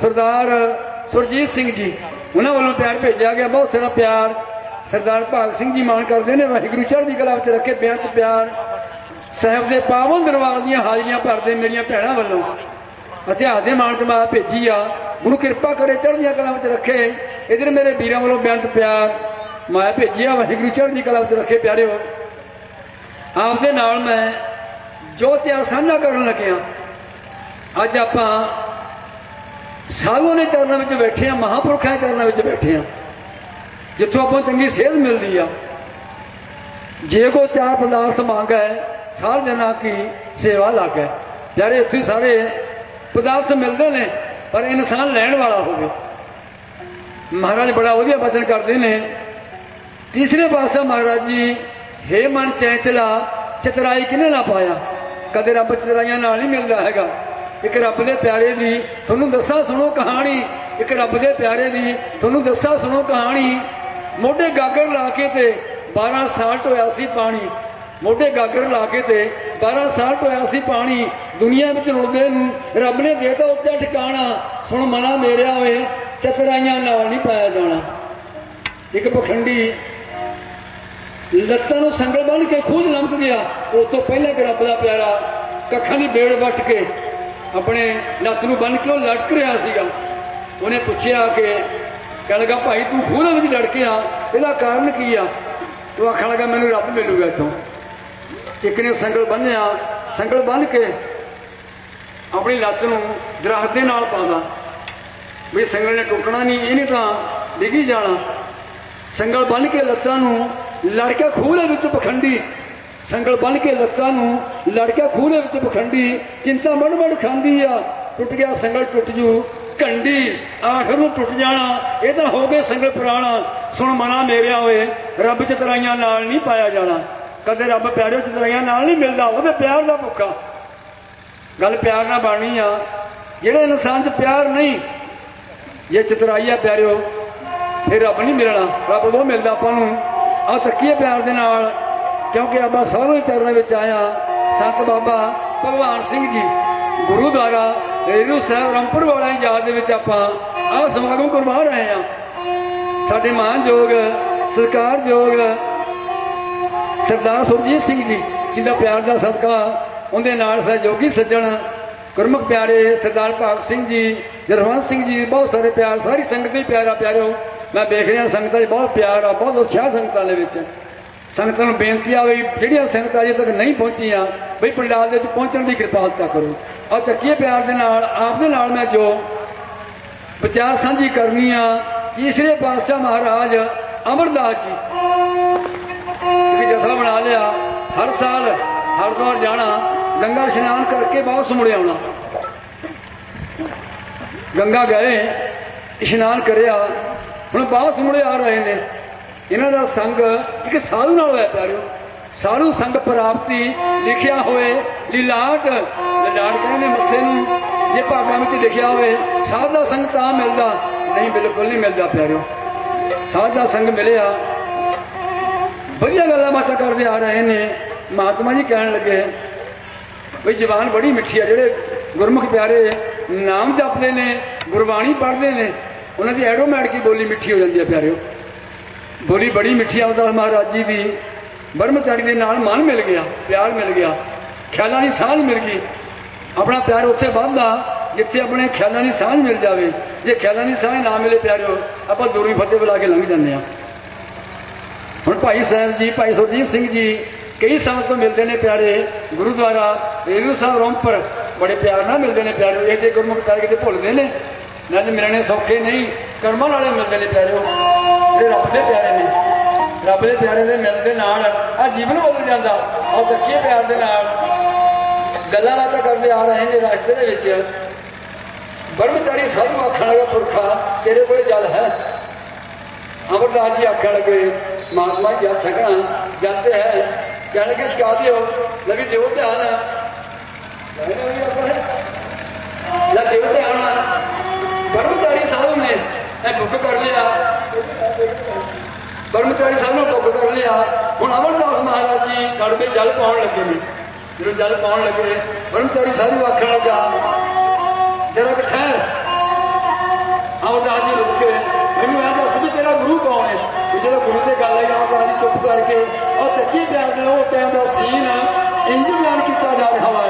Speaker 3: ਸਰਦਾਰ ਸੁਰਜੀਤ ਸਿੰਘ ਜੀ, ਉਹਨਾਂ ਵੱਲੋਂ ਪਿਆਰ ਭੇਜਿਆ ਗਿਆ। ਬਹੁਤ ਸਾਰਾ ਪਿਆਰ ਸਰਦਾਰ ਭਾਗ ਸਿੰਘ ਜੀ ਮਾਨ ਕਰਦੇ ਨੇ। ਵਾਹਿਗੁਰੂ ਚੜ੍ਹਦੀ ਕਲਾ ਵਿੱਚ ਰੱਖੇ ਬੇਅੰਤ ਪਿਆਰ। ਸਾਹਿਬ ਦੇ ਪਾਵਨ ਦਰਬਾਰ ਦੀਆਂ ਹਾਜ਼ਰੀਆਂ ਭਰਦੇ ਮੇਰੀਆਂ ਭੈਣਾਂ ਵੱਲੋਂ। ਇਤਿਹਾਸ ਦੇ ਮਾਨ ਜਮਾ ਭੇਜੀ ਆ। ਗੁਰੂ ਕਿਰਪਾ ਕਰੇ, ਚੜ੍ਹਦੀਆਂ ਕਲਾ ਵਿੱਚ ਰੱਖੇ। ਇਧਰ ਮੇਰੇ ਵੀਰਾਂ ਵੱਲੋਂ ਬੇਅੰਤ ਪਿਆਰ ਮੈਂ ਭੇਜਿਆ ਆ, ਵਾਹਿਗੁਰੂ, ਚੜ੍ਹਦੀ ਕਲਾ ਵਿੱਚ ਰੱਖੇ ਪਿਆਰਿਓ। ਆਪ ਦੇ ਨਾਲ ਮੈਂ ਜੋ ਤਿਆ ਸਾਂਝਾ ਕਰਨ ਲੱਗਿਆ। ਅੱਜ ਆਪਾਂ ਸਾਧੂਆਂ ਦੇ ਚਰਨਾਂ ਵਿੱਚ ਬੈਠੇ ਆ ਮਹਾਪੁਰਖਾਂ ਦੇ ਚਰਨਾਂ ਵਿੱਚ ਬੈਠੇ ਆ ਜਿੱਥੋਂ ਆਪਾਂ ਨੂੰ ਚੰਗੀ ਸੇਧ ਮਿਲਦੀ ਆ। ਜੇ ਕੋ ਚਾਰ ਪਦਾਰਥ ਮੰਗਾ ਹੈ, ਸਾਰ ਜਨਾ ਕੀ ਸੇਵਾ ਲੱਗੇ। ਯਾਰੇ ਇੱਥੇ ਸਾਰੇ ਪਦਾਰਥ ਮਿਲਦੇ ਨੇ। ਪਰ ਇਨਸਾਨ ਲੈਣ ਵਾਲਾ ਹੋਵੇ। ਮਹਾਰਾਜ ਬੜਾ ਵਧੀਆ ਬਚਨ ਕਰਦੇ ਨੇ। ਤੀਸਰੇ ਪਾਸਾ ਮਹਾਰਾਜ ਜੀ, ਹੇ ਮਨ ਚੈਚਲਾ, ਚਤਰਾਈ ਕਿਨੇ ਨਾ ਪਾਇਆ? ਕਦੇ ਰੱਬ ਚਤਰਾਈਆਂ ਨਾਲ ਨਹੀਂ ਮਿਲਦਾ ਹੈਗਾ। ਇੱਕ ਰੱਬ ਦੇ ਪਿਆਰੇ ਦੀ ਤੁਹਾਨੂੰ ਦੱਸਾਂ ਸੁਣੋ ਕਹਾਣੀ। ਇੱਕ ਰੱਬ ਦੇ ਪਿਆਰੇ ਦੀ ਤੁਹਾਨੂੰ ਦੱਸਾਂ ਸੁਣੋ ਕਹਾਣੀ। ਮੋਢੇ ਗਾਗਰ ਲਾ ਕੇ ਤੇ 12 ਸਾਲ ਟੋਇਆ ਸੀ ਪਾਣੀ। ਮੋਢੇ ਗਾਗਰ ਲਾ ਕੇ ਤੇ 12 ਸਾਲ ਟੋਇਆ ਸੀ ਪਾਣੀ, ਦੁਨੀਆ ਵਿੱਚ ਰੁਲਦੇ ਨੂੰ, ਰੱਬ ਨੇ ਦੇਤਾ ਉੱਚਾ ਠਿਕਾਣਾ ਸੁਣ ਮਨਾ ਮੇਰਿਆ ਹੋਏ ਚਤਰਾਈਆਂ ਨਾਲ ਨਹੀਂ ਪਾਇਆ ਜਾਣਾ। ਇੱਕ ਪਖੰਡੀ ਲੱਤਾਂ ਨੂੰ ਸੰਗਲ ਬੰਨ ਕੇ ਖੂਜ ਲੰਮਕ ਗਿਆ ਉਸ ਤੋਂ ਪਹਿਲਾਂ ਕਿ ਰੱਬ ਦਾ ਪਿਆਰਾ ਕੱਖਾਂ ਦੀ ਬੇੜ ਵੱਟ ਕੇ ਆਪਣੇ ਲੱਤ ਨੂੰ ਬੰਨ ਕੇ ਉਹ ਲਟਕ ਰਿਹਾ ਸੀਗਾ। ਉਹਨੇ ਪੁੱਛਿਆ ਕਿ, ਕਹਿਣ ਲੱਗਾ, ਭਾਈ ਤੂੰ ਖੂਹ ਦੇ ਵਿੱਚ ਲੜਕਿਆ ਇਹਦਾ ਕਾਰਨ ਕੀ ਆ? ਉਹ ਆਖਣ ਲੱਗਾ, ਮੈਨੂੰ ਰੱਬ ਮਿਲੂਗਾ ਇੱਥੋਂ। ਇੱਕ ਨੇ ਸੰਗਲ ਬੰਨਿਆ, ਸੰਗਲ ਬੰਨ ਕੇ ਆਪਣੀ ਲੱਤ ਨੂੰ ਦਰਖਤ ਦੇ ਨਾਲ ਪਾਉਂਦਾ ਵੀ ਸੰਗਲ ਨੇ ਟੁੱਟਣਾ ਨਹੀਂ, ਇਹਨੇ ਤਾਂ ਡਿੱਗੀ ਜਾਣਾ। ਸੰਗਲ ਬੰਨ ਕੇ ਲੱਤਾਂ ਨੂੰ ਲੜ ਖੂਹ ਦੇ ਵਿੱਚ ਪਖੰਡੀ। ਸੰਗਲ ਬੰਨ ਕੇ ਲੱਤਾਂ ਨੂੰ ਲੜ ਖੂਹ ਦੇ ਵਿੱਚ ਪਖੰਡੀ। ਚਿੰਤਾ ਮੜ ਮੜ ਖਾਂਦੀ ਆ, ਟੁੱਟ ਗਿਆ ਸੰਗਲ, ਟੁੱਟ ਜੂ ਘੰਡੀ। ਆਖਰ ਨੂੰ ਟੁੱਟ ਜਾਣਾ, ਇਹ ਤਾਂ ਹੋ ਗਏ ਸੰਗਲ ਪੁਰਾਣਾ। ਸੁਣ ਮਨਾ ਮੇਰਿਆ ਹੋਏ ਰੱਬ ਚ ਤਰਾਈਆਂ ਨਾਲ ਨਹੀਂ ਪਾਇਆ ਜਾਣਾ। ਕਦੇ ਰੱਬ ਪਿਆਰਿਓ ਚਤਰਾਈਆਂ ਨਾਲ ਨਹੀਂ ਮਿਲਦਾ ਉਹ ਉਹਦੇ ਪਿਆਰ ਦਾ ਭੁੱਖਾ। ਗੱਲ ਪਿਆਰ ਨਾਲ ਬਾਣੀ ਆ। ਜਿਹੜੇ ਇਨਸਾਨ ਚ ਪਿਆਰ ਨਹੀਂ ਇਹ ਚਤਰਾਈ ਆ ਪਿਆਰਿਓ, ਫਿਰ ਰੱਬ ਨਹੀਂ ਮਿਲਣਾ। ਰੱਬ ਉਹ ਮਿਲਦਾ ਆਪਾਂ ਨੂੰ। ਆ ਤੱਕੀਏ ਪਿਆਰ ਦੇ ਨਾਲ। ਕਿਉਂਕਿ ਆਪਾਂ ਸਾਰੇ ਚਰਨਾਂ ਵਿੱਚ ਆਇਆ ਸੰਤ ਬਾਬਾ ਭਗਵਾਨ ਸਿੰਘ ਜੀ ਗੁਰੂ ਦੁਆਰਾ ਰੇਰੂ ਸਾਹਿਬ ਰੰਪੁਰ ਵਾਲਿਆਂ ਦੀ ਯਾਦ ਦੇ ਵਿੱਚ ਆਪਾਂ ਆਹ ਸਮਾਗਮ ਕਰਵਾ ਰਹੇ ਆ ਸਾਡੇ ਮਾਨਯੋਗ, ਸਰਕਾਰਯੋਗ ਸਰਦਾਰ ਸੁਰਜੀਤ ਸਿੰਘ ਜੀ, ਜਿਹਦਾ ਪਿਆਰ ਦਾ ਸਦਕਾ ਉਹਦੇ ਨਾਲ ਸਹਿਯੋਗੀ ਸੱਜਣ ਗੁਰਮੁਖ ਪਿਆਰੇ ਸਰਦਾਰ ਭਾਗ ਸਿੰਘ ਜੀ, ਜਰਵੰਤ ਸਿੰਘ ਜੀ, ਬਹੁਤ ਸਾਰੇ ਪਿਆਰ, ਸਾਰੀ ਸੰਗਤ ਦੇ ਪਿਆਰਾ ਪਿਆਰਿਓ। ਮੈਂ ਵੇਖ ਰਿਹਾ ਸੰਗਤਾਂ 'ਚ ਬਹੁਤ ਪਿਆਰ ਆ, ਬਹੁਤ ਉਤਸ਼ਾਹ ਸੰਗਤਾਂ ਦੇ ਵਿੱਚ। ਸੰਗਤਾਂ ਨੂੰ ਬੇਨਤੀ ਆ ਵੀ ਜਿਹੜੀਆਂ ਸੰਗਤਾਂ ਅਜੇ ਤੱਕ ਨਹੀਂ ਪਹੁੰਚੀਆਂ, ਬਈ ਪੰਡਾਲ ਦੇ ਵਿੱਚ ਪਹੁੰਚਣ ਦੀ ਕਿਰਪਾਲਤਾ ਕਰੋ। ਔਰ ਚੱਕੀਏ ਪਿਆਰ ਦੇ ਨਾਲ, ਆਪ ਦੇ ਨਾਲ ਮੈਂ ਜੋ ਵਿਚਾਰ ਸਾਂਝੀ ਕਰਨੀ ਆ, ਤੀਸਰੇ ਪਾਤਸ਼ਾਹ ਮਹਾਰਾਜ ਅਮਰਦਾਸ ਜੀ। ਕਿ ਬਣਾ ਲਿਆ। ਹਰ ਸਾਲ ਹਰਿਦੁਆਰ ਜਾਣਾ, ਗੰਗਾ ਇਸ਼ਨਾਨ ਕਰਕੇ ਵਾਪਸ ਮੁੜ ਆਉਣਾ। ਗੰਗਾ ਗਏ, ਇਸ਼ਨਾਨ ਕਰਿਆ। ਹੁਣ ਵਾਪਸ ਮੁੜੇ ਆ ਰਹੇ ਨੇ। ਇਹਨਾਂ ਦਾ ਸੰਗ ਇੱਕ ਸਾਧੂ ਨਾਲ ਹੋਇਆ ਪਿਆਰਿਓ ਸਾਧੂ ਸੰਗ ਪ੍ਰਾਪਤੀ ਲਿਖਿਆ ਹੋਏ ਲੀਲਾਟ ਲੀਲਾਟ ਕਹਿੰਦੇ ਮੱਥੇ ਨੂੰ। ਜੇ ਭਾਗਾਂ ਵਿੱਚ ਲਿਖਿਆ ਹੋਵੇ, ਸਾਧ ਦਾ ਸੰਗ ਤਾਂ ਮਿਲਦਾ, ਨਹੀਂ ਬਿਲਕੁਲ ਨਹੀਂ ਮਿਲਦਾ ਪਿਆਰਿਓ ਸਾਧ ਦਾ ਸੰਗ ਮਿਲਿਆ ਵਧੀਆ ਗੱਲਾਂ ਬਾਤਾਂ ਕਰਦੇ ਆ ਰਹੇ ਨੇ। ਮਹਾਤਮਾ ਜੀ ਕਹਿਣ ਲੱਗੇ ਵੀ ਜ਼ਬਾਨ ਬੜੀ ਮਿੱਠੀ ਆ, ਜਿਹੜੇ ਗੁਰਮੁਖ ਪਿਆਰੇ ਨਾਮ ਜਪਦੇ ਨੇ, ਗੁਰਬਾਣੀ ਪੜ੍ਹਦੇ ਨੇ, ਉਹਨਾਂ ਦੀ ਐਟੋਮੈਟਿਕ ਹੀ ਬੋਲੀ ਮਿੱਠੀ ਹੋ ਜਾਂਦੀ ਹੈ ਪਿਆਰਿਓ। ਬੋਲੀ ਬੜੀ ਮਿੱਠੀ ਆਉਂਦਾ ਮਹਾਰਾਜ ਜੀ ਦੀ। ਬਰਮਚਾਰੀ ਦੇ ਨਾਲ ਮਨ ਮਿਲ ਗਿਆ, ਪਿਆਰ ਮਿਲ ਗਿਆ, ਖਿਆਲਾਂ ਦੀ ਸਾਂਝ ਮਿਲ ਗਈ। ਆਪਣਾ ਪਿਆਰ ਉੱਥੇ ਵੱਧਦਾ, ਜਿੱਥੇ ਆਪਣੇ ਖਿਆਲਾਂ ਦੀ ਸਾਂਝ ਮਿਲ ਜਾਵੇ। ਜੇ ਖਿਆਲਾਂ ਦੀ ਸਾਂਝ ਨਾ ਮਿਲੇ ਪਿਆਰਿਓ, ਆਪਾਂ ਦੂਰੀ ਫਤਿਹ ਬੁਲਾ ਕੇ ਲੰਘ ਜਾਂਦੇ ਆ। ਹੁਣ ਭਾਈ ਸਾਹਿਬ ਜੀ, ਭਾਈ ਸੁਰਜੀਤ ਸਿੰਘ ਜੀ, ਕਈ ਸਾਲ ਤੋਂ ਮਿਲਦੇ ਨੇ ਪਿਆਰੇ, ਗੁਰਦੁਆਰਾ ਰੇਰੂ ਸਾਹਿਬ, ਰੋਮਪੁਰ, ਬੜੇ ਪਿਆਰ ਨਾਲ ਮਿਲਦੇ ਨੇ ਪਿਆਰੇ, ਇਹ ਜੇ ਗੁਰਮੁਖ ਪਿਆਰੇ ਕਿਤੇ ਭੁੱਲਦੇ ਨੇ ਨਾ ਤੇ ਮਿਲਣੇ ਸੌਖੇ ਨਹੀਂ, ਕਰਮਾਂ ਵਾਲੇ ਮਿਲਦੇ ਨੇ ਪਿਆਰੇ ਜਿਹੜੇ ਰੱਬ ਦੇ ਪਿਆਰੇ ਨੇ, ਰੱਬ ਦੇ ਪਿਆਰੇ ਦੇ ਮਿਲਣ ਦੇ ਨਾਲ ਆ ਜੀਵਨ ਬਦਲ ਜਾਂਦਾ ਆ ਸੱਚੇ ਪਿਆਰ ਦੇ ਨਾਲ, ਗੱਲਾਂ ਬਾਤਾਂ ਕਰਦੇ ਆ ਰਹੇ ਨੇ ਰਸਤੇ ਦੇ ਵਿੱਚ ਬਰਮਚਾਰੀ ਸਾਧੂ ਆਖਣ ਲੱਗਾ ਪੁਰਖਾ, ਤੇਰੇ ਕੋਲ ਜਲ ਹੈ? ਅਮਰਦਾਸ ਜੀ ਆਖਣ ਲੱਗੇ ਮਹਾਤਮਾ ਜੀ ਜਲ ਛਕਣਾ ਜਾਂਦੇ ਹੈ। ਕਹਿਣ ਕਿ ਸਿਖਾ ਦਿਓ। ਲਵੀ ਦਿਓ ਧਿਆਨ। ਕਹਿੰਦੇ ਵੀ ਆਪਾਂ ਲੈ ਦਿਓ ਧਿਆਨ ਬਰਮਚਾਰੀ ਸਾਹਿਬ ਨੇ ਇਹ ਬੁੱਕ ਕਰ ਲਿਆ। ਬਰਮਚਾਰੀ ਸਾਹਿਬ ਨੇ ਬੁੱਕ ਕਰ ਲਿਆ। ਹੁਣ ਅਮਰਦਾਸ ਮਹਾਰਾਜ ਜੀ ਕੜਵੇ ਜਲ ਪਾਉਣ ਲੱਗੇ ਨੇ। ਜਦੋਂ ਜਲ ਪਾਉਣ ਲੱਗੇ, ਬਰਮਚਾਰੀ ਸਾਧੂ ਆਖਣ ਲੱਗਾ ਜਰਾ ਬਿਠਾ ਅਮਰਦਾਸ ਜੀ ਰੁਕ ਕੇ, ਮੈਨੂੰ ਇਹ ਦੱਸ ਵੀ ਤੇਰਾ ਗੁਰੂ ਕੌਣ ਹੈ? ਜਿਹੜਾ ਗੁਰੂ ਤੇ ਗੱਲ ਆਈ ਅਮਰਦਾਸ ਜੀ ਚੁੱਪ ਕਰਕੇ ਉਹ ਤੱਕੀ ਪਿਆਰ ਦੇ ਉਹ ਟਾਈਮ ਦਾ ਸੀਨ ਇੰਜ ਬਿਆਨ ਕੀਤਾ ਜਾ ਰਿਹਾ
Speaker 2: ਵਾ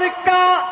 Speaker 2: Monica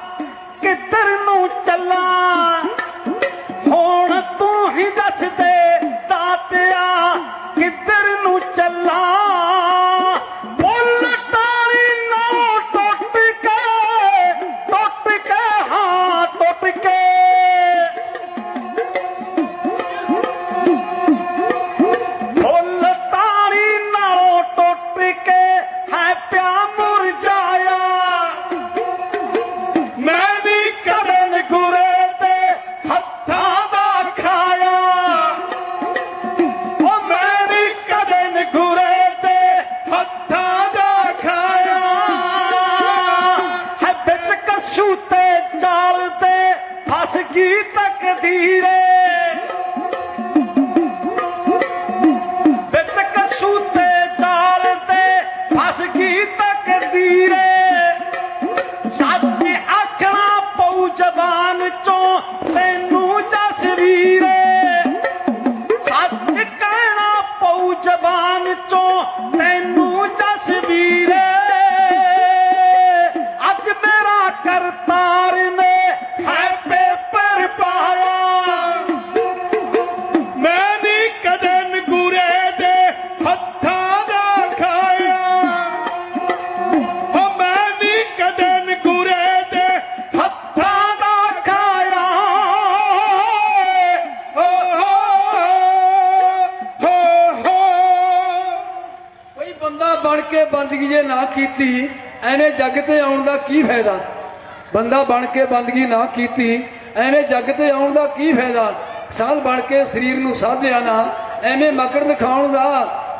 Speaker 2: ਬੰਦਗੀ ਨਾ ਕੀਤੀ, ਐਵੇਂ ਜੱਗ ਤੇ ਆਉਣ ਦਾ ਕੀ ਫਾਇਦਾ? ਸਾਧ ਬਣ ਕੇ ਸਰੀਰ ਨੂੰ ਸਾਧਿਆ ਨਾ, ਐਵੇਂ ਮਕਰ ਦਿਖਾਉਣ ਦਾ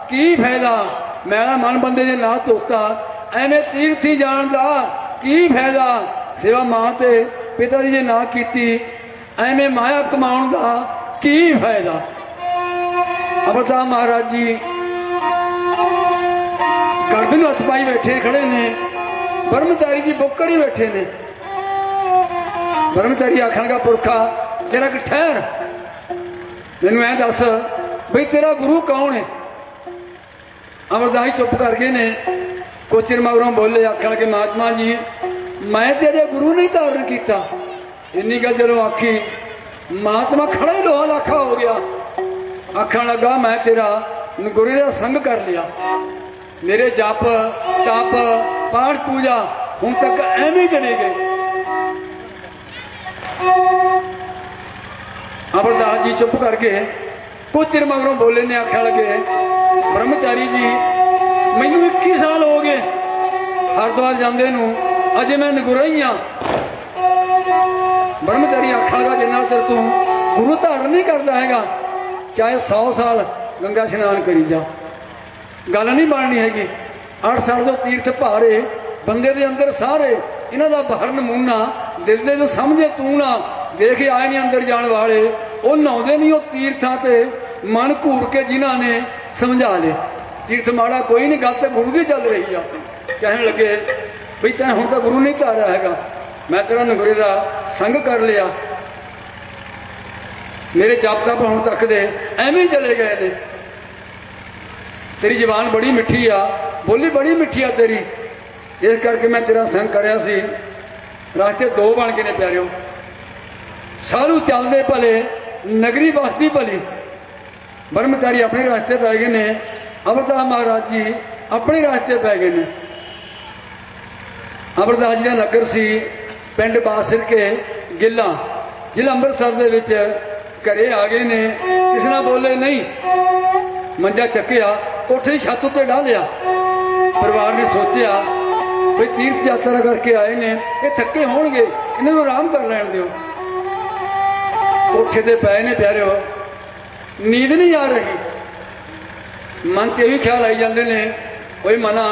Speaker 2: ਕੀ ਫਾਇਦਾ? ਮੈਲਾ ਮਨ ਬੰਦੇ ਦੇ ਨਾ ਧੋਤਾ ਐਵੇਂ ਤੀਰਥੀ ਜਾਣ ਦਾ ਕੀ ਫਾਇਦਾ? ਸੇਵਾ ਮਾਂ ਤੇ ਪਿਤਾ ਦੀ ਜੇ ਨਾ ਕੀਤੀ, ਐਵੇਂ ਮਾਇਆ ਕਮਾਉਣ ਦਾ ਕੀ ਫਾਇਦਾ? ਅਬਦਾ ਮਹਾਰਾਜ ਜੀ ਗਰਭ ਨੂੰ ਹੱਥ ਪਾਈ ਬੈਠੇ ਖੜੇ ਨੇ ਬਰਮਚਾਰੀ ਜੀ ਬੁੱਕਰ ਹੀ ਬੈਠੇ ਨੇ। ਬਰਮਚਾਰੀ ਆਖਣਗਾ ਪੁਰਖਾ, ਤੇਰਾ ਕਿ ਠਹਿਰ? ਮੈਨੂੰ ਐ ਦੱਸ ਬਈ ਤੇਰਾ ਗੁਰੂ ਕੌਣ ਹੈ? ਅਮਰਦਾਸ ਚੁੱਪ ਕਰ ਗਏ ਨੇ। ਚਿਰ ਮਗਰੋਂ ਬੋਲੇ ਆਖਣ ਕਿ ਮਹਾਤਮਾ ਜੀ, ਮੈਂ ਤੇਰੇ ਗੁਰੂ ਨਹੀਂ ਧਾਰਨ ਕੀਤਾ। ਇੰਨੀ ਗੱਲ ਜਦੋਂ ਆਖੀ, ਮਹਾਤਮਾ ਖੜਾ ਹੀ ਲੋਹਾ ਲਾਖਾ ਹੋ ਗਿਆ। ਆਖਣ ਲੱਗਾ, ਮੈਂ ਤੇਰਾ ਗੁਰੂ ਦਾ ਸੰਗ ਕਰ ਲਿਆ। ਮੇਰੇ ਜਪ, ਤਪ, ਪਾਠ ਪੂਜਾ ਹੁਣ ਤੱਕ ਐਵੇਂ ਹੀ ਚਲੇ ਗਏ।
Speaker 3: ਅਮਰਦਾਸ ਜੀ ਚੁੱਪ ਕਰਕੇ ਕੁਝ ਚਿਰ ਮਗਰੋਂ ਬੋਲੇ ਨੇ ਆਖਣ ਲੱਗੇ, ਬ੍ਰਹਮਚਾਰੀ ਜੀ, ਮੈਨੂੰ 21 ਸਾਲ ਹੋ ਗਏ। ਹਰਿਦੁਆਰ ਜਾਂਦੇ ਨੂੰ ਅਜੇ ਮੈਂ ਨਗੁਰਾ ਹੀ ਆ ਬ੍ਰਹਮਚਾਰੀ ਆਖਣ ਲੱਗਾ, ਜਿੰਨਾ ਚਿਰ ਤੂੰ ਗੁਰੂ ਧਾਰਨ ਨਹੀਂ ਕਰਦਾ ਹੈਗਾ, ਚਾਹੇ 100 ਸਾਲ ਗੰਗਾ ਇਸ਼ਨਾਨ ਕਰੀ ਜਾ। ਗੱਲ ਨਹੀਂ ਬਣਨੀ ਹੈਗੀ। 8 ਸਾਲ ਤੋਂ ਤੀਰਥ ਭਾਰੇ, ਬੰਦੇ ਦੇ ਅੰਦਰ ਸਾਰੇ, ਇਹਨਾਂ ਦਾ ਬਾਹਰ ਨਮੂਨਾ ਦਿਲ ਦੇ ਜੋ ਸਮਝੇ ਤੂੰ ਨਾ ਦੇਖ ਆਏ ਨਹੀਂ ਅੰਦਰ ਜਾਣ ਵਾਲੇ। ਉਹ ਨਹਾਉਂਦੇ ਨਹੀਂ ਉਹ ਤੀਰਥਾਂ ਤੇ, ਮਨ ਘੂਰ ਕੇ ਜਿਨ੍ਹਾਂ ਨੇ ਸਮਝਾ ਲਿਆ ਤੀਰਥ ਮਾੜਾ ਕੋਈ ਨਹੀਂ ਗੱਲ ਤੇ ਗੁਰੂ ਦੀ ਚੱਲ ਰਹੀ ਆ ਕਹਿਣ ਲੱਗੇ ਵੀ ਤੈਂ ਹੁਣ ਤਾਂ ਗੁਰੂ ਨਹੀਂ ਧਾਰਿਆ ਹੈਗਾ। ਮੈਂ ਤੇਰਾ ਨਗਰੇ ਦਾ ਸੰਗ ਕਰ ਲਿਆ। ਮੇਰੇ ਜਪ ਤਪ ਹੁਣ ਤੱਕ ਦੇ, ਐਵੇਂ ਚਲੇ ਗਏ ਨੇ। ਤੇਰੀ ਜ਼ਬਾਨ ਬੜੀ ਮਿੱਠੀ ਆ, ਬੋਲੀ ਬੜੀ ਮਿੱਠੀ ਆ ਤੇਰੀ। ਇਸ ਕਰਕੇ ਮੈਂ ਤੇਰਾ ਸੰਗ ਕਰਿਆ ਸੀ। ਰਸਤੇ ਦੋ ਬਣ ਗਏ ਨੇ ਪਿਆਰਿਓ। ਸਾਰੂ ਚੱਲਦੇ ਭਲੇ, ਨਗਰੀ ਵਸਦੀ ਭਲੀ। ਬ੍ਰਹਮਚਾਰੀ ਆਪਣੇ ਰਸਤੇ ਪੈ ਗਏ ਨੇ ਅਮਰਦਾਸ ਮਹਾਰਾਜ ਜੀ ਆਪਣੇ ਰਸਤੇ ਪੈ ਗਏ ਨੇ। ਅਮਰਦਾਸ ਜੀ ਦਾ ਨਗਰ ਸੀ ਪਿੰਡ ਬਾਸਰ ਕੇ ਗਿੱਲਾ, ਜ਼ਿਲ੍ਹਾ ਅੰਮ੍ਰਿਤਸਰ ਦੇ ਵਿੱਚ ਘਰੇ ਆ ਗਏ ਨੇ। ਕਿਸੇ ਨਾਲ ਬੋਲੇ, ਨਹੀਂ। ਮੰਜਾ ਚੱਕਿਆ, ਕੋਠੇ ਦੀ ਛੱਤ ਉੱਤੇ ਢਾ ਲਿਆ। ਪਰਿਵਾਰ ਨੇ ਸੋਚਿਆ ਵੀ ਤੀਰਥ ਯਾਤਰਾ ਕਰਕੇ ਆਏ ਨੇ, ਇਹ ਥੱਕੇ ਹੋਣਗੇ, ਇਹਨਾਂ ਨੂੰ ਆਰਾਮ ਕਰ ਲੈਣ ਦਿਓ। ਕੋਠੇ ਤੇ ਪਏ ਨੇ ਪਿਆਰਿਓ, ਨੀਂਦ ਨਹੀਂ ਆ ਰਹੀ। ਮਨ ਤੇ ਵੀ ਖਿਆਲ ਆਈ ਜਾਂਦੇ ਨੇ, ਓਏ ਮਨਾ,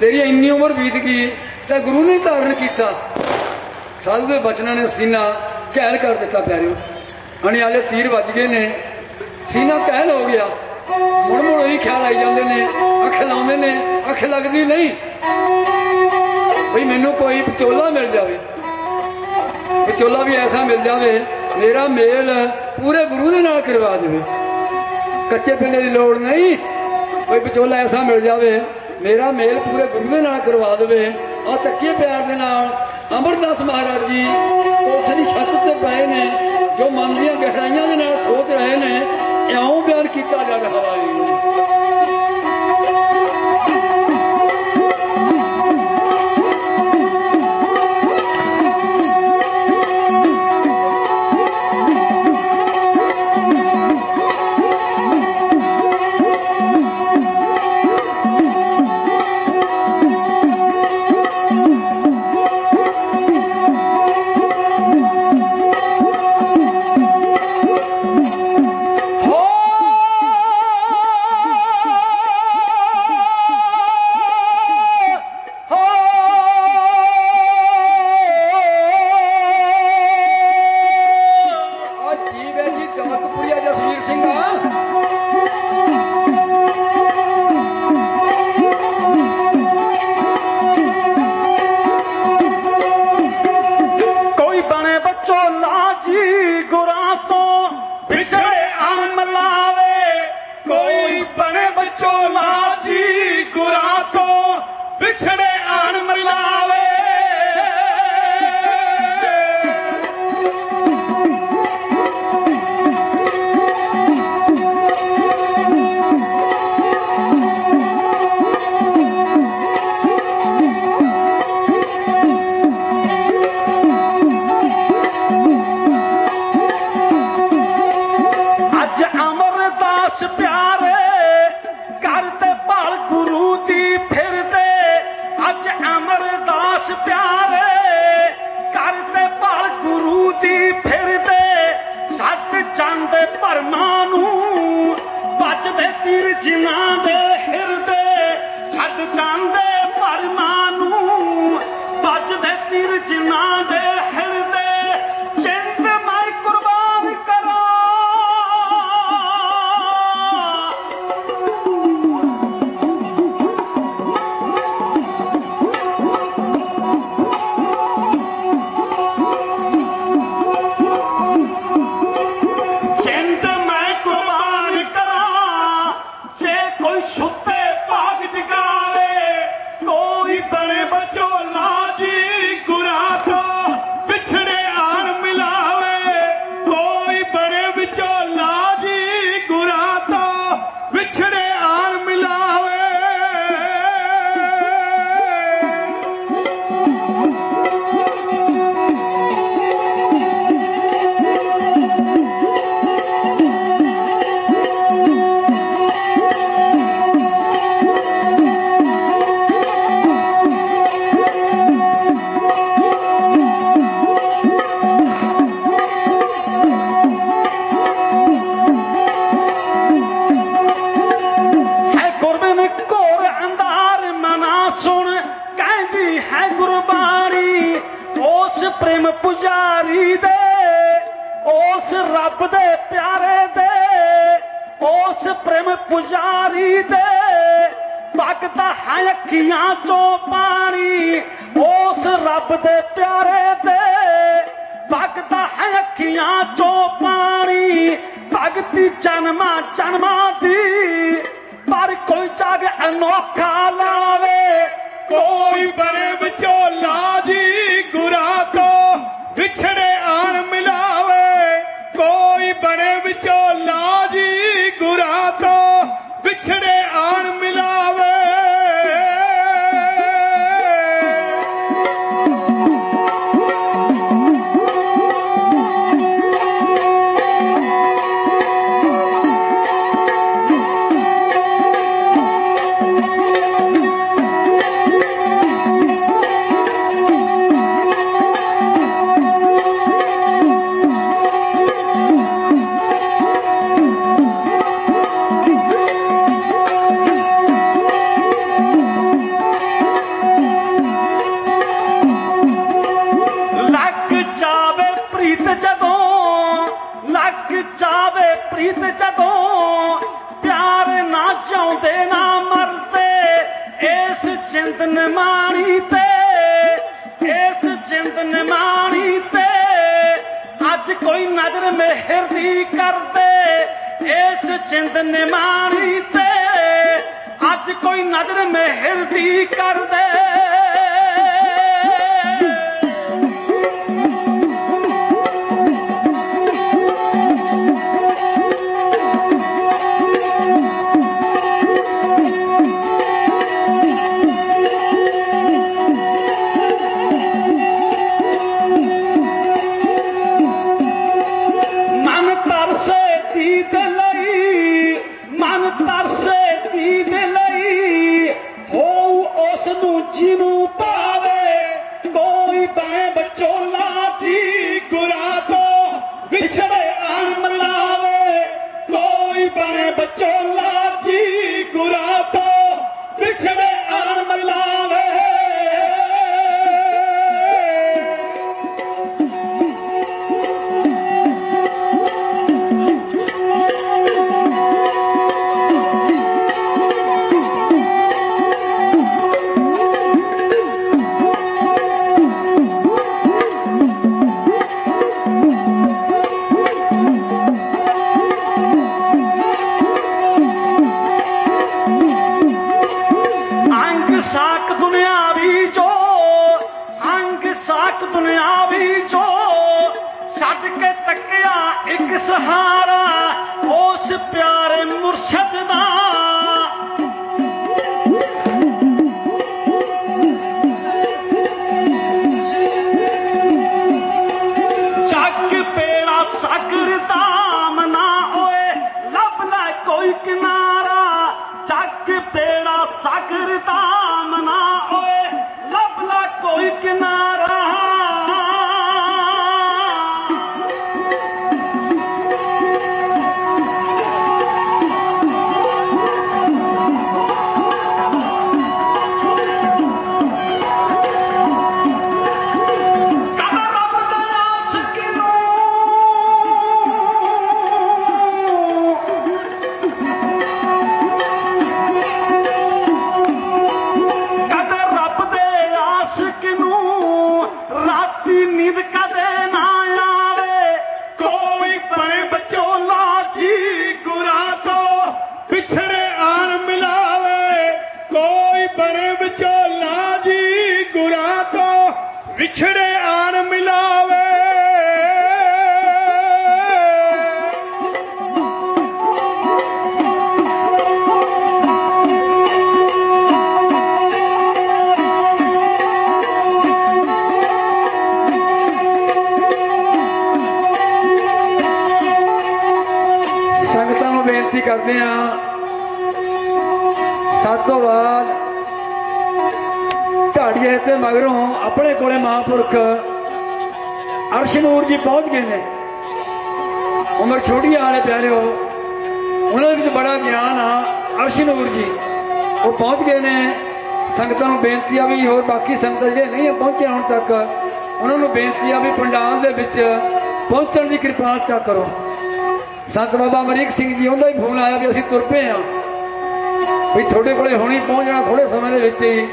Speaker 3: ਤੇਰੀ ਇੰਨੀ ਉਮਰ ਬੀਤ ਗਈ, ਤਾਂ ਗੁਰੂ ਨੇ ਧਾਰਨ ਕੀਤਾ। ਸਾਧੂ ਦੇ ਬਚਨਾਂ ਨੇ ਸੀਨਾ ਘੈਲ ਕਰ ਦਿੱਤਾ ਪਿਆਰਿਓ। ਅਣਿਆਲੇ ਤੀਰ ਵੱਜ ਗਏ ਨੇ, ਸੀਨਾ ਕਹਿਲ ਹੋ ਗਿਆ। ਮੁੜ ਮੁੜ ਉਹੀ ਖਿਆਲ ਆਈ ਜਾਂਦੇ ਨੇ, ਅੱਖ ਲਾਉਂਦੇ ਨੇ, ਅੱਖ ਲੱਗਦੀ ਨਹੀਂ। ਵੀ ਮੈਨੂੰ ਕੋਈ ਵਿਚੋਲਾ ਮਿਲ ਜਾਵੇ। ਵਿਚੋਲਾ ਵੀ ਐਸਾ ਮਿਲ ਜਾਵੇ, ਮੇਰਾ ਮੇਲ ਪੂਰੇ ਗੁਰੂ ਦੇ ਨਾਲ ਕਰਵਾ ਦੇਵੇ। ਕੱਚੇ ਪਿੰਡੇ ਦੀ ਲੋੜ ਨਹੀਂ ਕੋਈ ਵਿਚੋਲਾ ਐਸਾ ਮਿਲ ਜਾਵੇ, ਮੇਰਾ ਮੇਲ ਪੂਰੇ ਗੁਰੂ ਦੇ ਨਾਲ ਕਰਵਾ ਦੇਵੇ। ਔਰ ਤੱਕੇ ਪਿਆਰ ਦੇ ਨਾਲ ਅਮਰਦਾਸ ਮਹਾਰਾਜ ਜੀ ਉਸ ਦੀ ਛੱਤ ਤੇ ਪਏ ਨੇ, ਜੋ ਮਨ ਦੀਆਂ ਗਹਿਰਾਈਆਂ ਦੇ ਨਾਲ ਸੋਚ ਰਹੇ ਨੇ ਇਉਂ ਬਿਆਨ ਕੀਤਾ ਜਾ ਰਿਹਾ ਹੈ
Speaker 2: ਰੱਬ ਦੇ ਪਿਆਰੇ ਦੇ, ਉਸ ਪ੍ਰੇਮ ਪੁਜਾਰੀ ਦੇ। ਵਗਦਾ ਹੈ ਅੱਖੀਆਂ ਚੋਂ ਪਾਣੀ, ਉਸ ਰੱਬ ਦੇ ਪਿਆਰੇ ਦੇ। ਵਗਦਾ ਹੈ ਅੱਖੀਆਂ ਚੋਂ ਪਾਣੀ, ਭਗਤੀ ਜਨਮਾਂ ਜਨਮਾਂ ਦੀ। ਪਰ ਕੋਈ ਚਾਵੇ ਅਨੋਖਾ ਲਾਵੇ,
Speaker 4: ਕੋਈ ਬਣੇ ਵਿਚੋਲਾ ਜੀ ਗੁਰਾ ਤੋਂ ਵਿਛੜੇ ਆਣ ਮਿਲਾ। ਕੋਈ ਬਣੇ ਵਿਚੋਲਾ ਜੀ ਗੁਰਾ ਤੋਂ ਵਿਛੜੇ ਆਣ ਮਿਲਾਵੇ
Speaker 2: ਨਜ਼ਰ ਕਰਦੇ ਇਸ ਜਿੰਦ ਨਿਮਾਣੀ ਤੇ। ਅੱਜ ਕੋਈ ਨਜ਼ਰ ਮਿਹਰ ਦੀ ਕਰਦੇ। ਨੂੰ ਵਿਛੜੇ ਆਣ ਮਿਲਾਵੇ।
Speaker 3: ਸੰਗਤਾਂ ਨੂੰ ਬੇਨਤੀ ਕਰਦੇ ਹਾਂ ਸਭ ਤੇ ਮਗਰੋਂ ਆਪਣੇ ਕੋਲੇ ਮਹਾਂਪੁਰਖ ਅਰਸ਼ਨੂਰ ਜੀ ਪਹੁੰਚ ਗਏ ਨੇ। ਉਮਰ ਛੋਟੀ ਵਾਲੇ ਪਿਆਰਿਓ, ਉਹਨਾਂ ਦੇ ਵਿੱਚ ਬੜਾ ਗਿਆਨ ਆ ਅਰਸ਼ਨੂਰ ਜੀ। ਉਹ ਪਹੁੰਚ ਗਏ ਨੇ। ਸੰਗਤਾਂ ਨੂੰ ਬੇਨਤੀ ਆ ਵੀ ਹੋਰ ਬਾਕੀ ਸੰਗਤਾਂ ਜਿਹੜੇ ਨਹੀਂ ਪਹੁੰਚੇ ਹੁਣ ਤੱਕ, ਉਹਨਾਂ ਨੂੰ ਬੇਨਤੀ ਆ ਵੀ ਪੰਡਾਲ ਦੇ ਵਿੱਚ ਪਹੁੰਚਣ ਦੀ ਕਿਰਪਾਲਤਾ ਕਰੋ। ਸੰਤ ਬਾਬਾ ਅਮਰੀਕ ਸਿੰਘ ਜੀ, ਉਹਦਾ ਹੀ ਫੋਨ ਆਇਆ ਵੀ ਅਸੀਂ ਤੁਰ ਪਏ ਆ ਵੀ ਤੁਹਾਡੇ ਕੋਲੇ ਹੁਣੀ ਪਹੁੰਚਣਾ ਥੋੜੇ ਸਮੇਂ ਦੇ ਵਿੱਚ ਹੀ।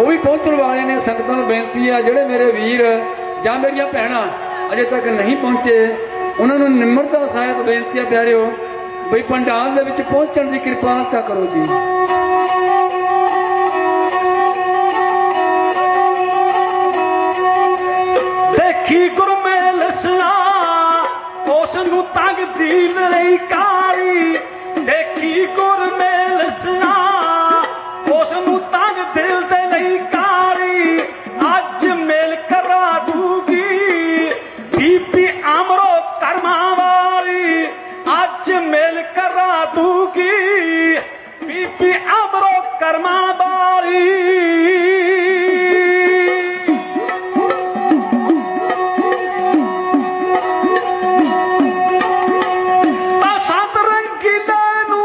Speaker 3: ਉਹ ਵੀ ਪਹੁੰਚਣ ਵਾਲੇ ਨੇ ਸੰਗਤਾਂ ਨੂੰ ਬੇਨਤੀ ਆ, ਜਿਹੜੇ ਮੇਰੇ ਵੀਰ ਜਾਂ ਮੇਰੀਆਂ ਭੈਣਾਂ ਅਜੇ ਤੱਕ ਨਹੀਂ ਪਹੁੰਚੇ, ਉਹਨਾਂ ਨੂੰ ਨਿਮਰਤਾ ਸਹਾਇਤ ਬੇਨਤੀ ਆ ਪਿਆਰਿਓ ਵੀ ਪੰਡਾਲ ਦੇ ਵਿੱਚ ਪਹੁੰਚਣ ਦੀ ਕਿਰਪਾਲਤਾ ਕਰੋ ਜੀ।
Speaker 2: ਦੇਖੀ ਗੁਰਮੇਲ ਸਿਆ ਉਸ ਨੂੰ ਤੰਗ ਦੀਨ ਲਈ ਕਾਲੀ ਕਰਮਾਂ ਵਾਲੀ ਤਾਂ ਸੰਤ ਰੰਗੀਲੇ ਨੂੰ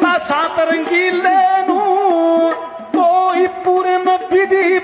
Speaker 2: ਤਾਂ ਸੰਤ ਰੰਗੀਲੇ ਨੂੰ ਕੋਈ ਪੂਰਨ ਵਿਧੀ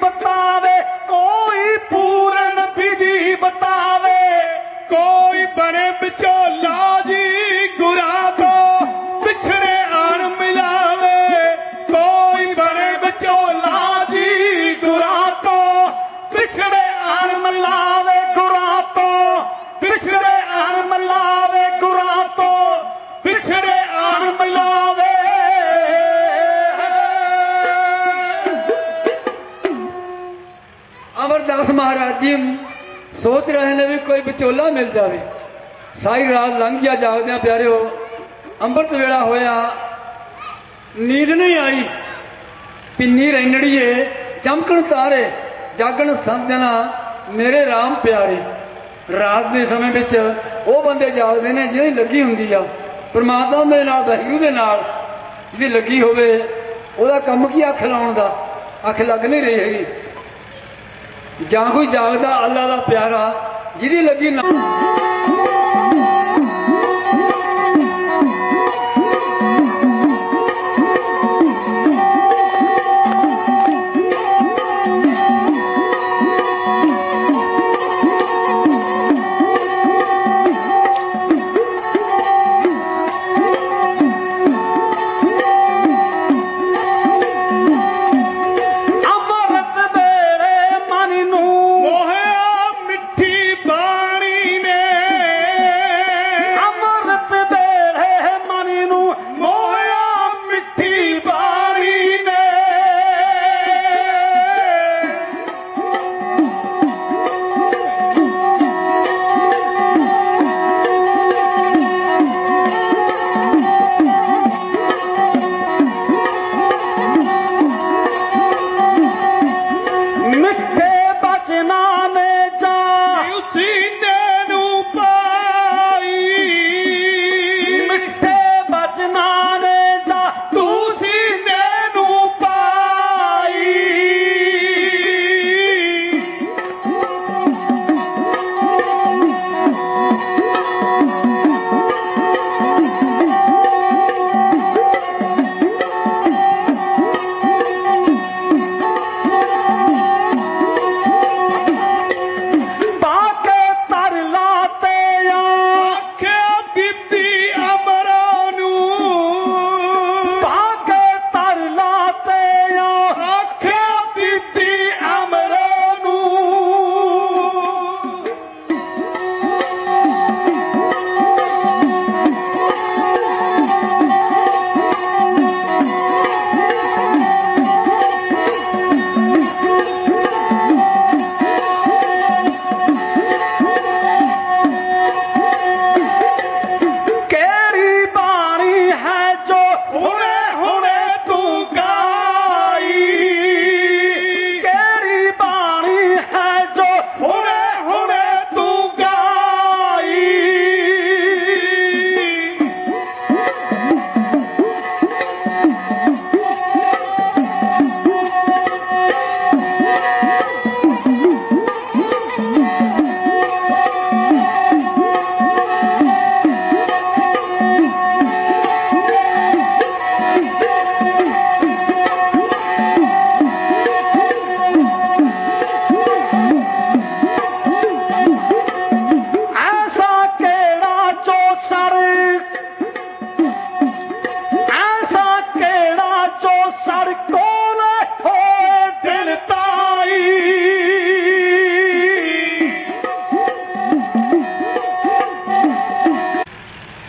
Speaker 2: ਕੋਈ
Speaker 4: ਵਿਚੋਲਾ
Speaker 3: ਮਿਲ ਜਾਵੇ। ਸਾਰੀ ਰਾਤ ਲੰਘ ਗਿਆ ਜਾਗਦਿਆਂ ਪਿਆਰਿਓ, ਅੰਮ੍ਰਿਤ ਵੇਲਾ ਹੋਇਆ। ਨੀਂਦ ਨਹੀਂ ਆਈ। ਪਿੰਨੀ ਰੈਣੜੀਏ ਚਮਕਣ ਤਾਰੇ, ਜਾਗਣ ਸੰਜਨਾ ਮੇਰੇ RAM ਪਿਆਰੇ। ਰਾਤ ਦੇ ਸਮੇਂ ਵਿੱਚ ਉਹ ਬੰਦੇ ਜਾਗਦੇ ਨੇ ਜਿਹੜੀ ਲੱਗੀ ਹੁੰਦੀ ਆ। ਪਰਮਾਤਮਾ ਦੇ ਨਾਲ, ਵਾਹਿਗੁਰੂ ਦੇ ਨਾਲ ਜਿਹਦੀ ਲੱਗੀ ਹੋਵੇ, ਉਹਦਾ ਕੰਮ ਕੀ ਅੱਖ ਲਾਉਣ ਦਾ? ਅੱਖ ਲੱਗ ਨਹੀਂ ਰਹੀ। ਹੈਗੀ ਜਾਂ ਕੋਈ ਜਾਗਦਾ ਅੱਲਾ ਦਾ ਪਿਆਰਾ ਜਿਹਦੀ ਲੱਗੀ ਨਾ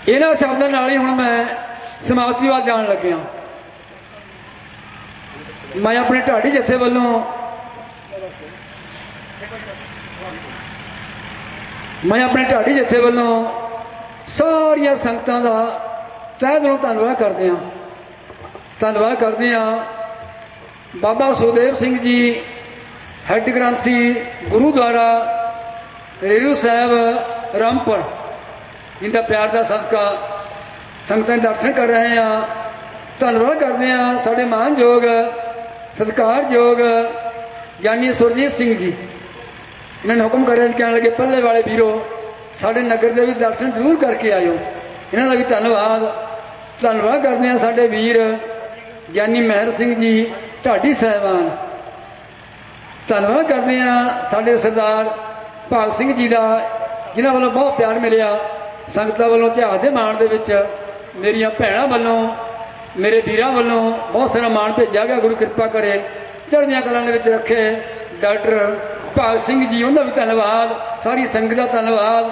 Speaker 3: ਇਹਨਾਂ ਸ਼ਬਦਾਂ ਨਾਲ ਹੀ ਹੁਣ ਮੈਂ ਸਮਾਪਤੀ ਵੱਲ ਜਾਣ ਲੱਗਿਆ। ਮੈਂ ਆਪਣੇ ਢਾਡੀ ਜਥੇ ਵੱਲੋਂ ਮੈਂ ਆਪਣੇ ਢਾਡੀ ਜਥੇ ਵੱਲੋਂ ਸਾਰੀਆਂ ਸੰਗਤਾਂ ਦਾ ਤਹਿ ਦਿਲੋਂ ਧੰਨਵਾਦ ਕਰਦੇ ਹਾਂ। ਧੰਨਵਾਦ ਕਰਦੇ ਹਾਂ ਬਾਬਾ ਸੁਖਦੇਵ ਸਿੰਘ ਜੀ, ਹੈੱਡ ਗ੍ਰੰਥੀ ਗੁਰੂਦੁਆਰਾ ਰੇਰੂ ਸਾਹਿਬ ਰਾਮਪੁਰ। ਜਿੰਦਾ ਪਿਆਰ ਦਾ ਸਦਕਾ ਸੰਗਤਾਂ ਦੇ ਦਰਸ਼ਨ ਕਰ ਰਹੇ ਆ ਧੰਨਵਾਦ ਕਰਦੇ ਆ ਸਾਡੇ ਮਾਨਯੋਗ ਸਤਿਕਾਰਯੋਗ ਗਿਆਨੀ ਸੁਰਜੀਤ ਸਿੰਘ ਜੀ। ਇਹਨਾਂ ਨੇ ਹੁਕਮ ਕਰਿਆ ਸੀ, ਕਹਿਣ ਲੱਗੇ, ਪੱਲੇ ਵਾਲੇ ਵੀਰੋ, ਸਾਡੇ ਨਗਰ ਦੇ ਵੀ ਦਰਸ਼ਨ ਜ਼ਰੂਰ ਕਰਕੇ ਆਇਓ। ਇਹਨਾਂ ਦਾ ਵੀ ਧੰਨਵਾਦ। ਧੰਨਵਾਦ ਕਰਦੇ ਆ ਸਾਡੇ ਵੀਰ ਗਿਆਨੀ ਮਹਿਰ ਸਿੰਘ ਜੀ, ਢਾਡੀ ਸਾਹਿਬਾਨ। ਧੰਨਵਾਦ ਕਰਦੇ ਆ ਸਾਡੇ ਸਰਦਾਰ ਭਾਗ ਸਿੰਘ ਜੀ ਦਾ, ਜਿਨ੍ਹਾਂ ਵੱਲੋਂ ਬਹੁਤ ਪਿਆਰ ਮਿਲਿਆ। ਸੰਗਤਾਂ ਵੱਲੋਂ ਇਤਿਹਾਸ ਦੇ ਮਾਣ ਦੇ ਵਿੱਚ ਮੇਰੀਆਂ ਭੈਣਾਂ ਵੱਲੋਂ, ਮੇਰੇ ਵੀਰਾਂ ਵੱਲੋਂ ਬਹੁਤ ਸਾਰਾ ਮਾਣ ਭੇਜਿਆ ਗਿਆ, ਗੁਰੂ ਕਿਰਪਾ ਕਰੇ। ਚੜ੍ਹਦੀਆਂ ਕਲਾਂ ਦੇ ਵਿੱਚ ਰੱਖੇ ਡਾਕਟਰ ਭਗਤ ਸਿੰਘ ਜੀ ਉਹਦਾ ਵੀ ਧੰਨਵਾਦ, ਸਾਰੀ ਸੰਗਤ ਦਾ ਧੰਨਵਾਦ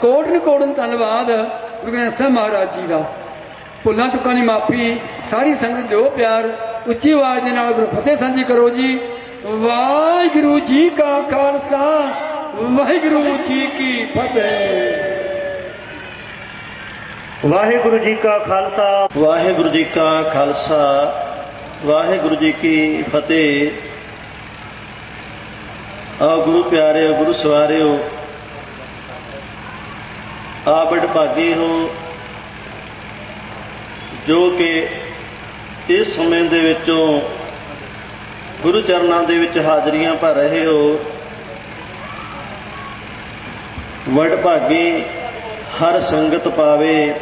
Speaker 3: ਕੋਟਨ ਕੋਟਨ ਧੰਨਵਾਦ, ਗੁਰੂ ਗ੍ਰੰਥ ਸਾਹਿਬ ਮਹਾਰਾਜ ਜੀ ਦਾ। ਭੁੱਲਾਂ ਚੁੱਕਾਂ ਦੀ ਮਾਫੀ, ਸਾਰੀ ਸੰਗਤ ਦਿਓ ਪਿਆਰ, ਉੱਚੀ ਆਵਾਜ਼ ਦੇ ਨਾਲ ਗੁਰੂ ਫਤਿਹ ਸਾਂਝੀ ਕਰੋ ਜੀ। ਵਾਹਿਗੁਰੂ ਜੀ ਕਾ ਖਾਲਸਾ, ਵਾਹਿਗੁਰੂ ਜੀ ਕੀ ਫਤਿਹ।
Speaker 5: ਵਾਹਿਗੁਰੂ ਜੀ ਕਾ ਖਾਲਸਾ। ਵਾਹਿਗੁਰੂ ਜੀ ਕਾ ਖਾਲਸਾ। ਵਾਹਿਗੁਰੂ ਜੀ ਕੀ ਫਤਿਹ। ਆ ਗੁਰੂ ਪਿਆਰਿਓ, ਗੁਰੂ ਸਵਾਰਿਓ। ਆ ਬੜ ਭਾਗੀ ਹੋ। ਜੋ ਕਿ ਇਸ ਸਮੇਂ ਦੇ ਵਿੱਚੋਂ ਗੁਰੂ ਚਰਨਾਂ ਦੇ ਵਿੱਚ ਹਾਜ਼ਰੀਆਂ ਭਰ ਰਹੇ ਹੋ। ਵਡ ਭਾਗੀ ਹਰ ਸੰਗਤ ਪਾਵੇ।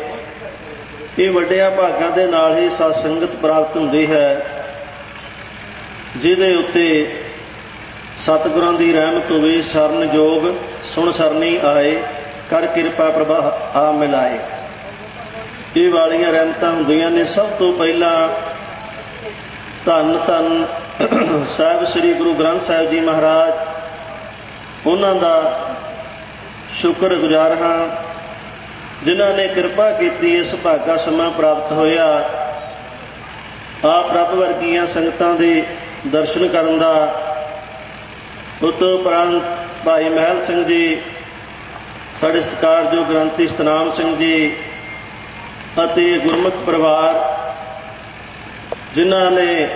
Speaker 5: ਇਹ ਵੱਡਿਆਂ ਭਾਗਾਂ ਦੇ ਨਾਲ ਹੀ ਸਤ ਸੰਗਤ ਪ੍ਰਾਪਤ ਹੁੰਦੀ ਹੈ, ਜਿਹਦੇ ਉੱਤੇ ਸਤਿਗੁਰਾਂ ਦੀ ਰਹਿਮਤ ਹੋਵੇ ਸ਼ਰਨ ਜੋਗ ਸੁਣ ਸਰਨੀ ਆਏ, ਕਰ ਕਿਰਪਾ ਪ੍ਰਭਾ ਆ ਮਿਲਾਏ। ਇਹ ਵਾਲੀਆਂ ਰਹਿਮਤਾਂ ਹੁੰਦੀਆਂ ਨੇ। ਸਭ ਤੋਂ ਪਹਿਲਾਂ ਧੰਨ ਧੰਨ ਸਾਹਿਬ ਸ੍ਰੀ ਗੁਰੂ ਗ੍ਰੰਥ ਸਾਹਿਬ ਜੀ ਮਹਾਰਾਜ, ਉਹਨਾਂ ਦਾ ਸ਼ੁਕਰਗੁਜ਼ਾਰ ਹਾਂ। ਜਿਨ੍ਹਾਂ ਨੇ ਕਿਰਪਾ ਕੀਤੀ ਇਸ ਭਾਗਾ ਸਮਾਂ ਪ੍ਰਾਪਤ ਹੋਇਆ। ਆਪ ਰੱਬ ਵਰਗੀਆਂ ਸੰਗਤਾਂ ਦੇ ਦਰਸ਼ਨ ਕਰਨ ਦਾ ਉਤ ਉਪਰੰਤ ਭਾਈ ਮਹਿਲ ਸਿੰਘ ਜੀ, ਸਾਡੇ ਸਤਿਕਾਰਯੋਗ ਗ੍ਰੰਥੀ ਸਤਨਾਮ ਸਿੰਘ ਜੀ ਅਤੇ ਗੁਰਮੁਖ ਪਰਿਵਾਰ ਜਿਨ੍ਹਾਂ ਨੇ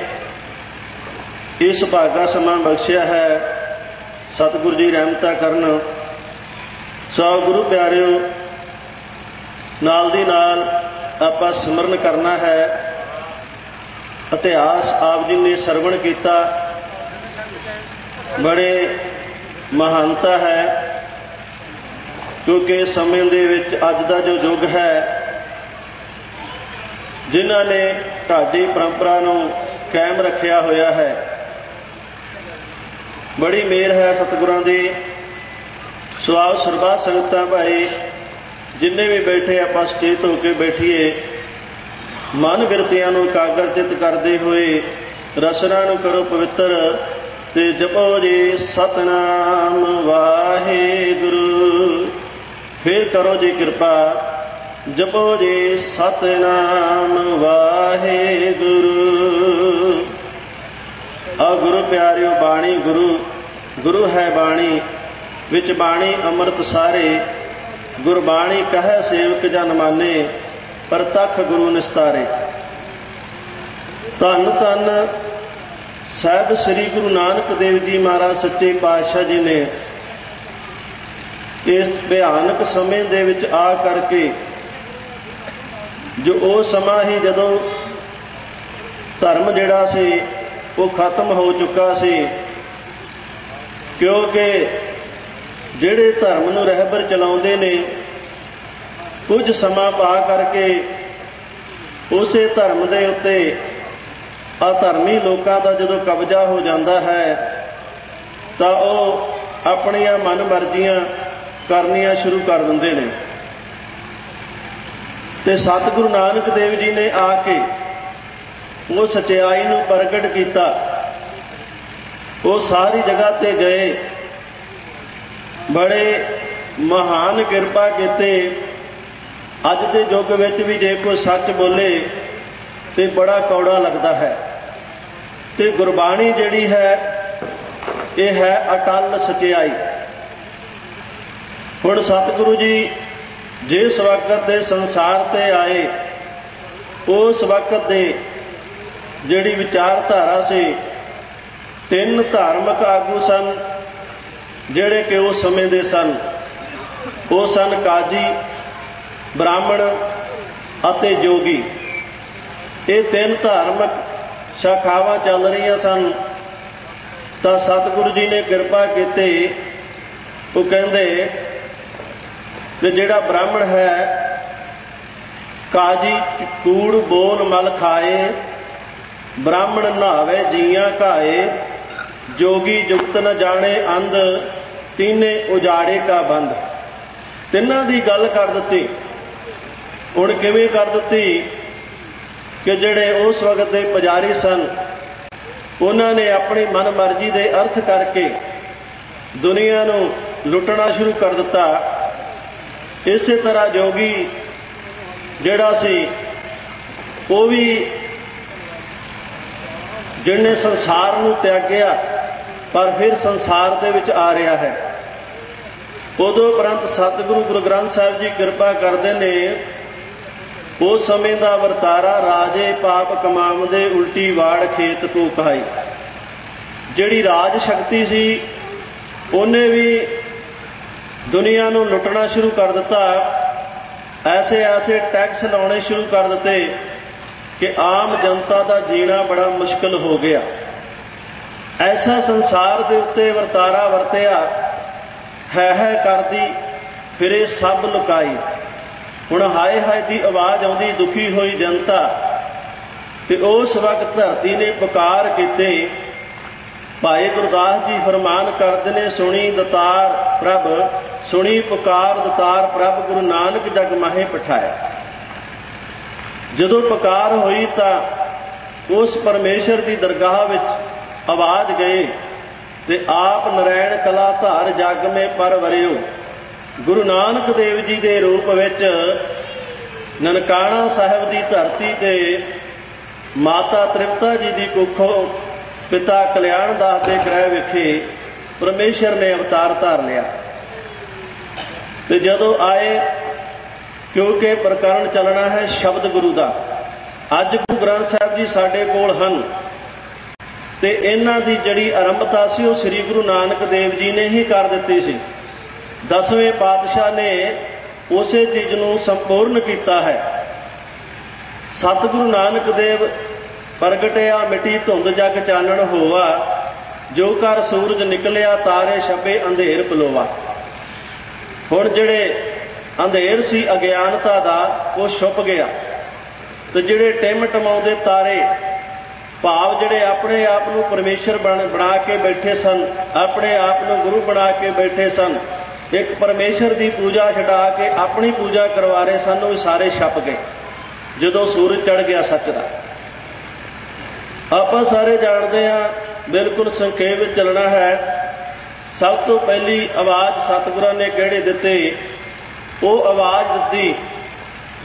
Speaker 5: ਇਸ ਭਾਗਾ ਸਮਾਂ ਬਖਸ਼ਿਆ ਹੈ, ਸਤਿਗੁਰੂ ਜੀ ਰਹਿਮਤਾ ਕਰਨ। ਸੋ ਗੁਰੂ ਪਿਆਰਿਓ ਨਾਲ ਦੀ ਨਾਲ ਆਪਾਂ ਸਿਮਰਨ ਕਰਨਾ ਹੈ। ਇਤਿਹਾਸ ਆਪ ਜੀ ਨੇ ਸਰਵਣ ਕੀਤਾ। ਬੜੇ ਮਹਾਨਤਾ ਹੈ, ਕਿਉਂਕਿ ਸਮੇਂ ਦੇ ਵਿੱਚ ਅੱਜ ਦਾ ਜੋ ਯੁੱਗ ਹੈ, ਜਿਨ੍ਹਾਂ ਨੇ ਢਾਡੀ ਪਰੰਪਰਾ ਨੂੰ ਕਾਇਮ ਰੱਖਿਆ ਹੋਇਆ ਹੈ। ਬੜੀ ਮਿਹਰ ਹੈ ਸਤਿਗੁਰਾਂ ਦੀ। ਸਵਾਲ ਸਰਬਾ ਸੰਗਤਾਂ ਭਾਈ ਜਿੰਨੇ ਵੀ ਬੈਠੇ ਆਪਾਂ ਸਚੇਤ ਹੋ ਕੇ ਬੈਠੀਏ, ਮਨ ਬਿਰਤਿਆਂ ਨੂੰ ਕਾਗਰਚਿਤ ਕਰਦੇ ਹੋਏ, ਰਸਨਾ ਨੂੰ ਕਰੋ ਪਵਿੱਤਰ ਤੇ ਜਪੋ ਜੀ, ਸਤਨਾਮ ਵਾਹਿਗੁਰੂ। ਫਿਰ ਕਰੋ ਜੀ ਕਿਰਪਾ, ਜਪੋ ਜੀ, ਸਤਨਾਮ ਵਾਹਿਗੁਰੂ। ਆ ਗੁਰੂ ਪਿਆਰਿਓ ਬਾਣੀ, ਗੁਰੂ ਗੁਰੂ ਹੈ ਬਾਣੀ, ਵਿੱਚ ਬਾਣੀ ਅੰਮ੍ਰਿਤ ਸਾਰੇ। ਗੁਰਬਾਣੀ ਕਹੈ ਸੇਵਕ ਜਨ ਮਾਨੇ ਪ੍ਰਤੱਖ ਗੁਰੂ ਨਿਸਤਾਰੇ। ਧੰਨ ਧੰਨ ਸਾਹਿਬ ਸ੍ਰੀ ਗੁਰੂ ਨਾਨਕ ਦੇਵ ਜੀ ਮਹਾਰਾਜ ਸੱਚੇ ਪਾਤਸ਼ਾਹ ਜੀ ਨੇ ਇਸ ਭਿਆਨਕ ਸਮੇਂ ਦੇ ਵਿੱਚ ਆ ਕਰਕੇ ਜੋ ਉਹ ਸਮਾਂ ਹੀ ਜਦੋਂ ਧਰਮ ਜਿਹੜਾ ਸੀ, ਉਹ ਖਤਮ ਹੋ ਚੁੱਕਾ ਸੀ, ਕਿਉਂਕਿ ਜਿਹੜੇ ਧਰਮ ਨੂੰ ਰਹਿਬਰ ਚਲਾਉਂਦੇ ਨੇ, ਕੁਝ ਸਮਾਂ ਪਾ ਕਰਕੇ ਉਸੇ ਧਰਮ ਦੇ ਉੱਤੇ ਅਧਰਮੀ ਲੋਕਾਂ ਦਾ ਜਦੋਂ ਕਬਜ਼ਾ ਹੋ ਜਾਂਦਾ ਹੈ, ਤਾਂ ਉਹ ਆਪਣੀਆਂ ਮਨ ਮਰਜ਼ੀਆਂ ਕਰਨੀਆਂ ਸ਼ੁਰੂ ਕਰ ਦਿੰਦੇ ਨੇ। ਤੇ ਸਤਿਗੁਰੂ ਨਾਨਕ ਦੇਵ ਜੀ ਨੇ ਆ ਕੇ ਉਹ ਸਚਾਈ ਨੂੰ ਪ੍ਰਗਟ ਕੀਤਾ। ਉਹ ਸਾਰੀ ਜਗ੍ਹਾ ਤੇ ਗਏ। ਬੜੇ ਮਹਾਨ ਕਿਰਪਾ ਕੀਤੇ। ਅੱਜ ਦੇ ਯੁੱਗ ਵਿੱਚ ਵੀ ਜੇ ਕੋਈ ਸੱਚ ਬੋਲੇ ਤੇ ਬੜਾ ਕੌੜਾ ਲੱਗਦਾ ਹੈ। ਤੇ ਗੁਰਬਾਣੀ ਜਿਹੜੀ ਹੈ, ਇਹ ਹੈ ਅਟਲ ਸਚਾਈ ਹੁਣ ਸਤਿਗੁਰੂ ਜੀ ਜਿਸ ਵਕਤ ਦੇ ਸੰਸਾਰ ਤੇ ਆਏ, ਉਸ ਵਕਤ ਦੇ ਜਿਹੜੀ ਵਿਚਾਰਧਾਰਾ ਸੀ, ਤਿੰਨ ਧਾਰਮਿਕ ਆਗੂ ਸਨ। ਜਿਹੜੇ ਕਿ ਉਸ ਸਮੇਂ ਦੇ ਸਨ, ਉਹ ਸਨ ਕਾਜੀ, ਬ੍ਰਾਹਮਣ ਅਤੇ ਜੋਗੀ। ਇਹ ਤਿੰਨ ਧਾਰਮਿਕ ਸ਼ਾਖਾਵਾਂ ਚੱਲ ਰਹੀਆਂ ਸਨ। ਤਾਂ ਸਤਿਗੁਰੂ ਜੀ ਨੇ ਕਿਰਪਾ ਕੀਤੀ। ਉਹ ਕਹਿੰਦੇ ਕਿ ਜਿਹੜਾ ਬ੍ਰਾਹਮਣ ਹੈ, ਕਾਜੀ, ਕੂੜ ਬੋਲ ਮਲ ਖਾਏ, ਬ੍ਰਾਹਮਣ ਨਹਾਵੇ, ਜੀਆਂ ਘਾਏ, ਜੋਗੀ ਜੁਗਤ ਨ ਜਾਣੇ, ਅੰਧ ਤੀਨੇ ਉਜਾੜੇ ਕਾ ਬੰਦ। ਤਿੰਨਾਂ ਦੀ ਗੱਲ ਕਰ ਦਿੱਤੀ। ਹੁਣ ਕਿਵੇਂ ਕਰ ਦਿੱਤੀ ਕਿ ਜਿਹੜੇ ਉਸ ਵਕਤ ਦੇ ਪੁਜਾਰੀ ਸਨ, ਉਹਨਾਂ ਨੇ ਆਪਣੀ ਮਨ ਮਰਜ਼ੀ ਦੇ ਅਰਥ ਕਰਕੇ ਦੁਨੀਆ ਨੂੰ ਲੁੱਟਣਾ ਸ਼ੁਰੂ ਕਰ ਦਿੱਤਾ। ਇਸੇ ਤਰ੍ਹਾਂ ਜੋਗੀ ਜਿਹੜਾ ਸੀ, ਉਹ ਵੀ ਜਿਹਨੇ ਸੰਸਾਰ ਨੂੰ ਤਿਆਗਿਆ, ਪਰ ਫਿਰ ਸੰਸਾਰ ਦੇ ਵਿੱਚ ਆ ਰਿਹਾ ਹੈ। ਉਦੋਂ ਉਪਰੰਤ ਸਤਿਗੁਰੂ ਗੁਰੂ ਗ੍ਰੰਥ ਸਾਹਿਬ ਜੀ ਕਿਰਪਾ ਕਰਦੇ ਨੇ, ਉਸ ਸਮੇਂ ਦਾ ਵਰਤਾਰਾ ਰਾਜੇ ਪਾਪ ਕਮਾਉਂਦੇ ਉਲਟੀ ਵਾੜ ਖੇਤ ਕੋ ਕਹਾਈ। ਜਿਹੜੀ ਰਾਜ ਸ਼ਕਤੀ ਸੀ, ਉਹਨੇ ਵੀ ਦੁਨੀਆ ਨੂੰ ਲੁੱਟਣਾ ਸ਼ੁਰੂ ਕਰ ਦਿੱਤਾ। ਐਸੇ ਐਸੇ ਟੈਕਸ ਲਾਉਣੇ ਸ਼ੁਰੂ ਕਰ ਦਿੱਤੇ ਕਿ ਆਮ ਜਨਤਾ ਦਾ ਜੀਣਾ ਬੜਾ ਮੁਸ਼ਕਲ ਹੋ ਗਿਆ। ਐਸਾ ਸੰਸਾਰ ਦੇ ਉੱਤੇ ਵਰਤਾਰਾ ਵਰਤਿਆ ਹੈ ਹੈ ਕਰਦੀ, ਫਿਰੇ ਸਭ ਲੁਕਾਈ। ਹੁਣ ਹਾਏ ਹਾਏ ਦੀ ਆਵਾਜ਼ ਆਉਂਦੀ, ਦੁਖੀ ਹੋਈ ਜਨਤਾ। ਤੇ ਉਸ ਵਕਤ ਧਰਤੀ ਨੇ ਪੁਕਾਰ ਕੀਤੇ। ਭਾਈ ਗੁਰਦਾਸ ਜੀ ਫਰਮਾਨ ਕਰਦੇ ਨੇ, ਸੁਣੀ ਦਤਾਰ ਪ੍ਰਭ, ਸੁਣੀ ਪੁਕਾਰ ਦਤਾਰ ਪ੍ਰਭ, ਗੁਰੂ ਨਾਨਕ ਜਗ ਮਾਹੇ ਪਠਾਇਆ। ਜਦੋਂ ਪੁਕਾਰ ਹੋਈ ਤਾਂ ਉਸ ਪਰਮੇਸ਼ਰ ਦੀ ਦਰਗਾਹ ਵਿੱਚ ਆਵਾਜ਼ ਗਏ। ਤੇ ਆਪ ਨਰੈਣ ਕਲਾ ਧਾਰ ਜਗ ਮੇ ਪਰਵਰਿਓ ਗੁਰੂ ਨਾਨਕ ਦੇਵ ਜੀ ਦੇ ਰੂਪ ਵਿੱਚ ਨਨਕਾਣਾ ਸਾਹਿਬ ਦੀ ਧਰਤੀ ਤੇ ਮਾਤਾ ਤ੍ਰਿਪਤਾ ਜੀ ਦੀ ਕੁੱਖੋਂ ਪਿਤਾ ਕਲਿਆਣ ਦਾਸ ਦੇ ਗ੍ਰਹਿ ਵਿਖੇ ਪਰਮੇਸ਼ਰ ਨੇ ਅਵਤਾਰ ਧਾਰ ਲਿਆ। ਤੇ ਜਦੋਂ ਆਏ, ਕਿਉਂਕਿ ਪ੍ਰਕਰਨ ਚੱਲਣਾ ਹੈ ਸ਼ਬਦ ਗੁਰੂ ਦਾ, ਅੱਜ ਗੁਰੂ ਗ੍ਰੰਥ ਸਾਹਿਬ ਜੀ ਸਾਡੇ ਕੋਲ ਹਨ। ਤੇ ਇਹਨਾਂ ਦੀ ਜਿਹੜੀ ਆਰੰਭਤਾ ਸੀ ਉਹ ਸ੍ਰੀ ਗੁਰੂ ਨਾਨਕ ਦੇਵ ਜੀ ਨੇ ਹੀ ਕਰ ਦਿੱਤੀ ਸੀ। ਦਸਵੇਂ ਪਾਤਸ਼ਾਹ ਨੇ ਉਸੇ ਚੀਜ਼ ਨੂੰ ਸੰਪੂਰਨ ਕੀਤਾ ਹੈ। ਸਤਿਗੁਰੂ ਨਾਨਕ ਦੇਵ ਪ੍ਰਗਟਿਆ ਮਿੱਟੀ ਧੁੰਦ ਜਗ ਚਾਨਣ ਹੋਵਾ, ਜੋ ਕਰ ਸੂਰਜ ਨਿਕਲਿਆ ਤਾਰੇ ਛਪੇ ਅੰਧੇਰ ਪਲੋਵਾ। ਹੁਣ ਜਿਹੜੇ ਅੰਧੇਰ ਸੀ ਅਗਿਆਨਤਾ ਦਾ, ਉਹ ਛੁਪ ਗਿਆ। ਤੇ ਜਿਹੜੇ ਟਿਮ ਟਮਾਉਂਦੇ ਤਾਰੇ ਭਾਵ ਜਿਹੜੇ ਆਪਣੇ ਆਪ ਨੂੰ ਪਰਮੇਸ਼ਰ ਬਣਾ ਕੇ ਬੈਠੇ ਸਨ, ਆਪਣੇ ਆਪ ਨੂੰ ਗੁਰੂ ਬਣਾ ਕੇ ਬੈਠੇ ਸਨ, ਇੱਕ ਪਰਮੇਸ਼ਰ ਦੀ ਪੂਜਾ ਛਡਾ ਕੇ ਆਪਣੀ ਪੂਜਾ ਕਰਵਾ ਰਹੇ ਸਨ, ਉਹ ਸਾਰੇ ਛਪ ਗਏ, ਜਦੋਂ ਸੂਰਜ ਚੜ ਗਿਆ ਸੱਚ ਦਾ। ਆਪਾਂ ਸਾਰੇ ਜਾਣਦੇ ਆ ਬਿਲਕੁਲ ਸੰਖੇਪ ਵਿੱਚ ਚੱਲਣਾ ਹੈ, ਸਭ ਤੋਂ ਪਹਿਲੀ ਆਵਾਜ਼ ਸਤਿਗੁਰਾਂ ਨੇ ਕਿਹੜੇ ਦਿੱਤੇ? ਉਹ ਆਵਾਜ਼ ਦਿੱਤੀ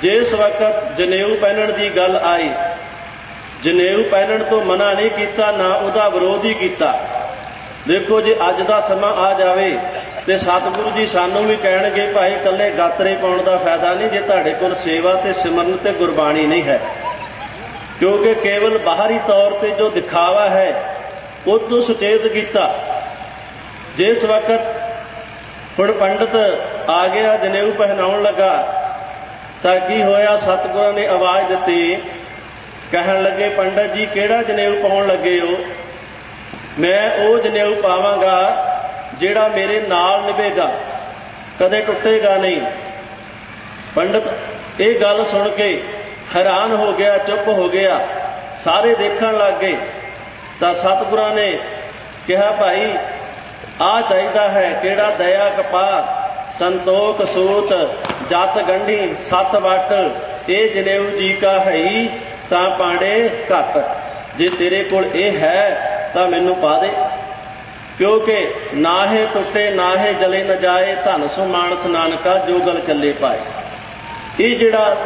Speaker 5: ਜਿਸ ਵਕਤ ਜਨੇਊ ਪਹਿਨਣ ਦੀ ਗੱਲ ਆਈ ਜਨੇਊ ਪਹਿਨਣ ਤੋਂ ਮਨਾ ਨਹੀਂ ਕੀਤਾ, ਨਾ ਉਹਦਾ ਵਿਰੋਧ ਹੀ ਕੀਤਾ। ਦੇਖੋ ਜੇ ਅੱਜ ਦਾ ਸਮਾਂ ਆ ਜਾਵੇ ਤੇ ਸਤਿਗੁਰੂ ਜੀ ਸਾਨੂੰ ਵੀ ਕਹਿਣਗੇ, ਭਾਈ, ਇਕੱਲੇ ਗਾਤਰੇ ਪਾਉਣ ਦਾ ਫਾਇਦਾ ਨਹੀਂ, ਜੇ ਤੁਹਾਡੇ ਕੋਲ ਸੇਵਾ ਤੇ ਸਿਮਰਨ ਤੇ ਗੁਰਬਾਣੀ ਨਹੀਂ ਹੈ। ਕਿਉਂਕਿ ਕੇਵਲ ਬਾਹਰੀ ਤੌਰ ਤੇ ਜੋ ਦਿਖਾਵਾ ਹੈ, ਉਹ ਤੋਂ ਸੁਚੇਤ ਕੀਤਾ। ਜਿਸ ਵਕਤ ਹੁਣ ਪੰਡਤ ਆ ਗਿਆ, ਜਨੇਊ ਪਹਿਨਾਉਣ ਲੱਗਾ, ਤਾਂ ਕੀ ਹੋਇਆ? ਸਤਿਗੁਰਾਂ ਨੇ ਆਵਾਜ਼ ਦਿੱਤੀ ਕਹਿਣ ਲੱਗੇ, ਪੰਡਤ ਜੀ, ਕਿਹੜਾ ਜਨੇਊ ਪਾਉਣ ਲੱਗੇ ਹੋ? ਮੈਂ ਉਹ ਜਨੇਊ ਪਾਵਾਂਗਾ ਜਿਹੜਾ ਮੇਰੇ ਨਾਲ ਨਿਭੇਗਾ, ਕਦੇ ਟੁੱਟੇਗਾ ਨਹੀਂ। ਪੰਡਤ ਇਹ ਗੱਲ ਸੁਣ ਕੇ ਹੈਰਾਨ ਹੋ ਗਿਆ, ਚੁੱਪ ਹੋ ਗਿਆ। ਸਾਰੇ ਦੇਖਣ ਲੱਗ ਗਏ। ਤਾਂ ਸਤਿਗੁਰਾਂ ਨੇ ਕਿਹਾ, ਭਾਈ ਆ ਚਾਹੀਦਾ ਹੈ ਕਿਹੜਾ ਦਇਆ ਕਪਾਤ ਸੰਤੋਖ, ਸੂਤ, ਜਤ, ਗੰਢੀ, ਸਤ ਵਟ, ਇਹ ਜਨੇਊ ਜੀ ਕਾ ਹੈ ਤਾਂ ਪਾਂਡੇ ਘੱਟ। ਜੇ ਤੇਰੇ ਕੋਲ ਇਹ ਹੈ, ਤਾਂ ਮੈਨੂੰ ਪਾ ਦੇ। ਕਿਉਂਕਿ ਨਾਹੇ ਟੁੱਟੇ ਨਾਹੇ ਜਲੇ ਨ ਜਾਏ, ਧਨ ਸੋ ਮਾਨਸ ਨਾਨਕਾ ਜੋ ਗਲ ਚੱਲੇ ਪਾਏ। ਇਹ ਜਿਹੜਾ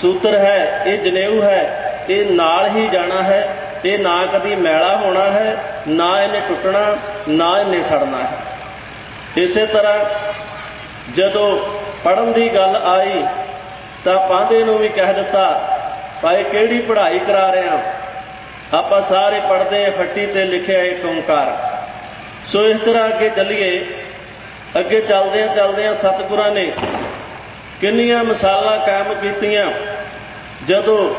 Speaker 5: ਸੂਤਰ ਹੈ, ਇਹ ਜਨੇਊ ਹੈ, ਇਹ ਨਾਲ ਹੀ ਜਾਣਾ ਹੈ, ਇਹ ਨਾ ਕਦੀ ਮੈਲਾ ਹੋਣਾ ਹੈ, ਨਾ ਇਹਨੇ ਟੁੱਟਣਾ, ਨਾ ਇਹਨੇ ਸੜਨਾ ਹੈ। ਇਸੇ ਤਰ੍ਹਾਂ ਜਦੋਂ ਪੜਨ ਦੀ ਗੱਲ ਆਈ, ਤਾਂ ਪਾਂਦੇ ਨੂੰ ਵੀ ਕਹਿ ਦਿੱਤਾ ਭਾਈ, ਕਿਹੜੀ ਪੜ੍ਹਾਈ ਕਰਾ ਰਹੇ ਆ? ਆਪਾਂ ਸਾਰੇ ਪੜਦੇ ਆ ਫੱਟੀ ਤੇ ਲਿਖਿਆ ਏ ਓੰਕਾਰ ਸੋ ਇਸ ਤਰ੍ਹਾਂ ਅੱਗੇ ਚੱਲੀਏ। ਅੱਗੇ ਚੱਲਦੇ ਆ ਚੱਲਦੇ ਆ ਸਤਿਗੁਰਾਂ ਨੇ ਕਿੰਨੀਆਂ ਮਿਸਾਲਾਂ ਕਾਇਮ ਕੀਤੀਆਂ। ਜਦੋਂ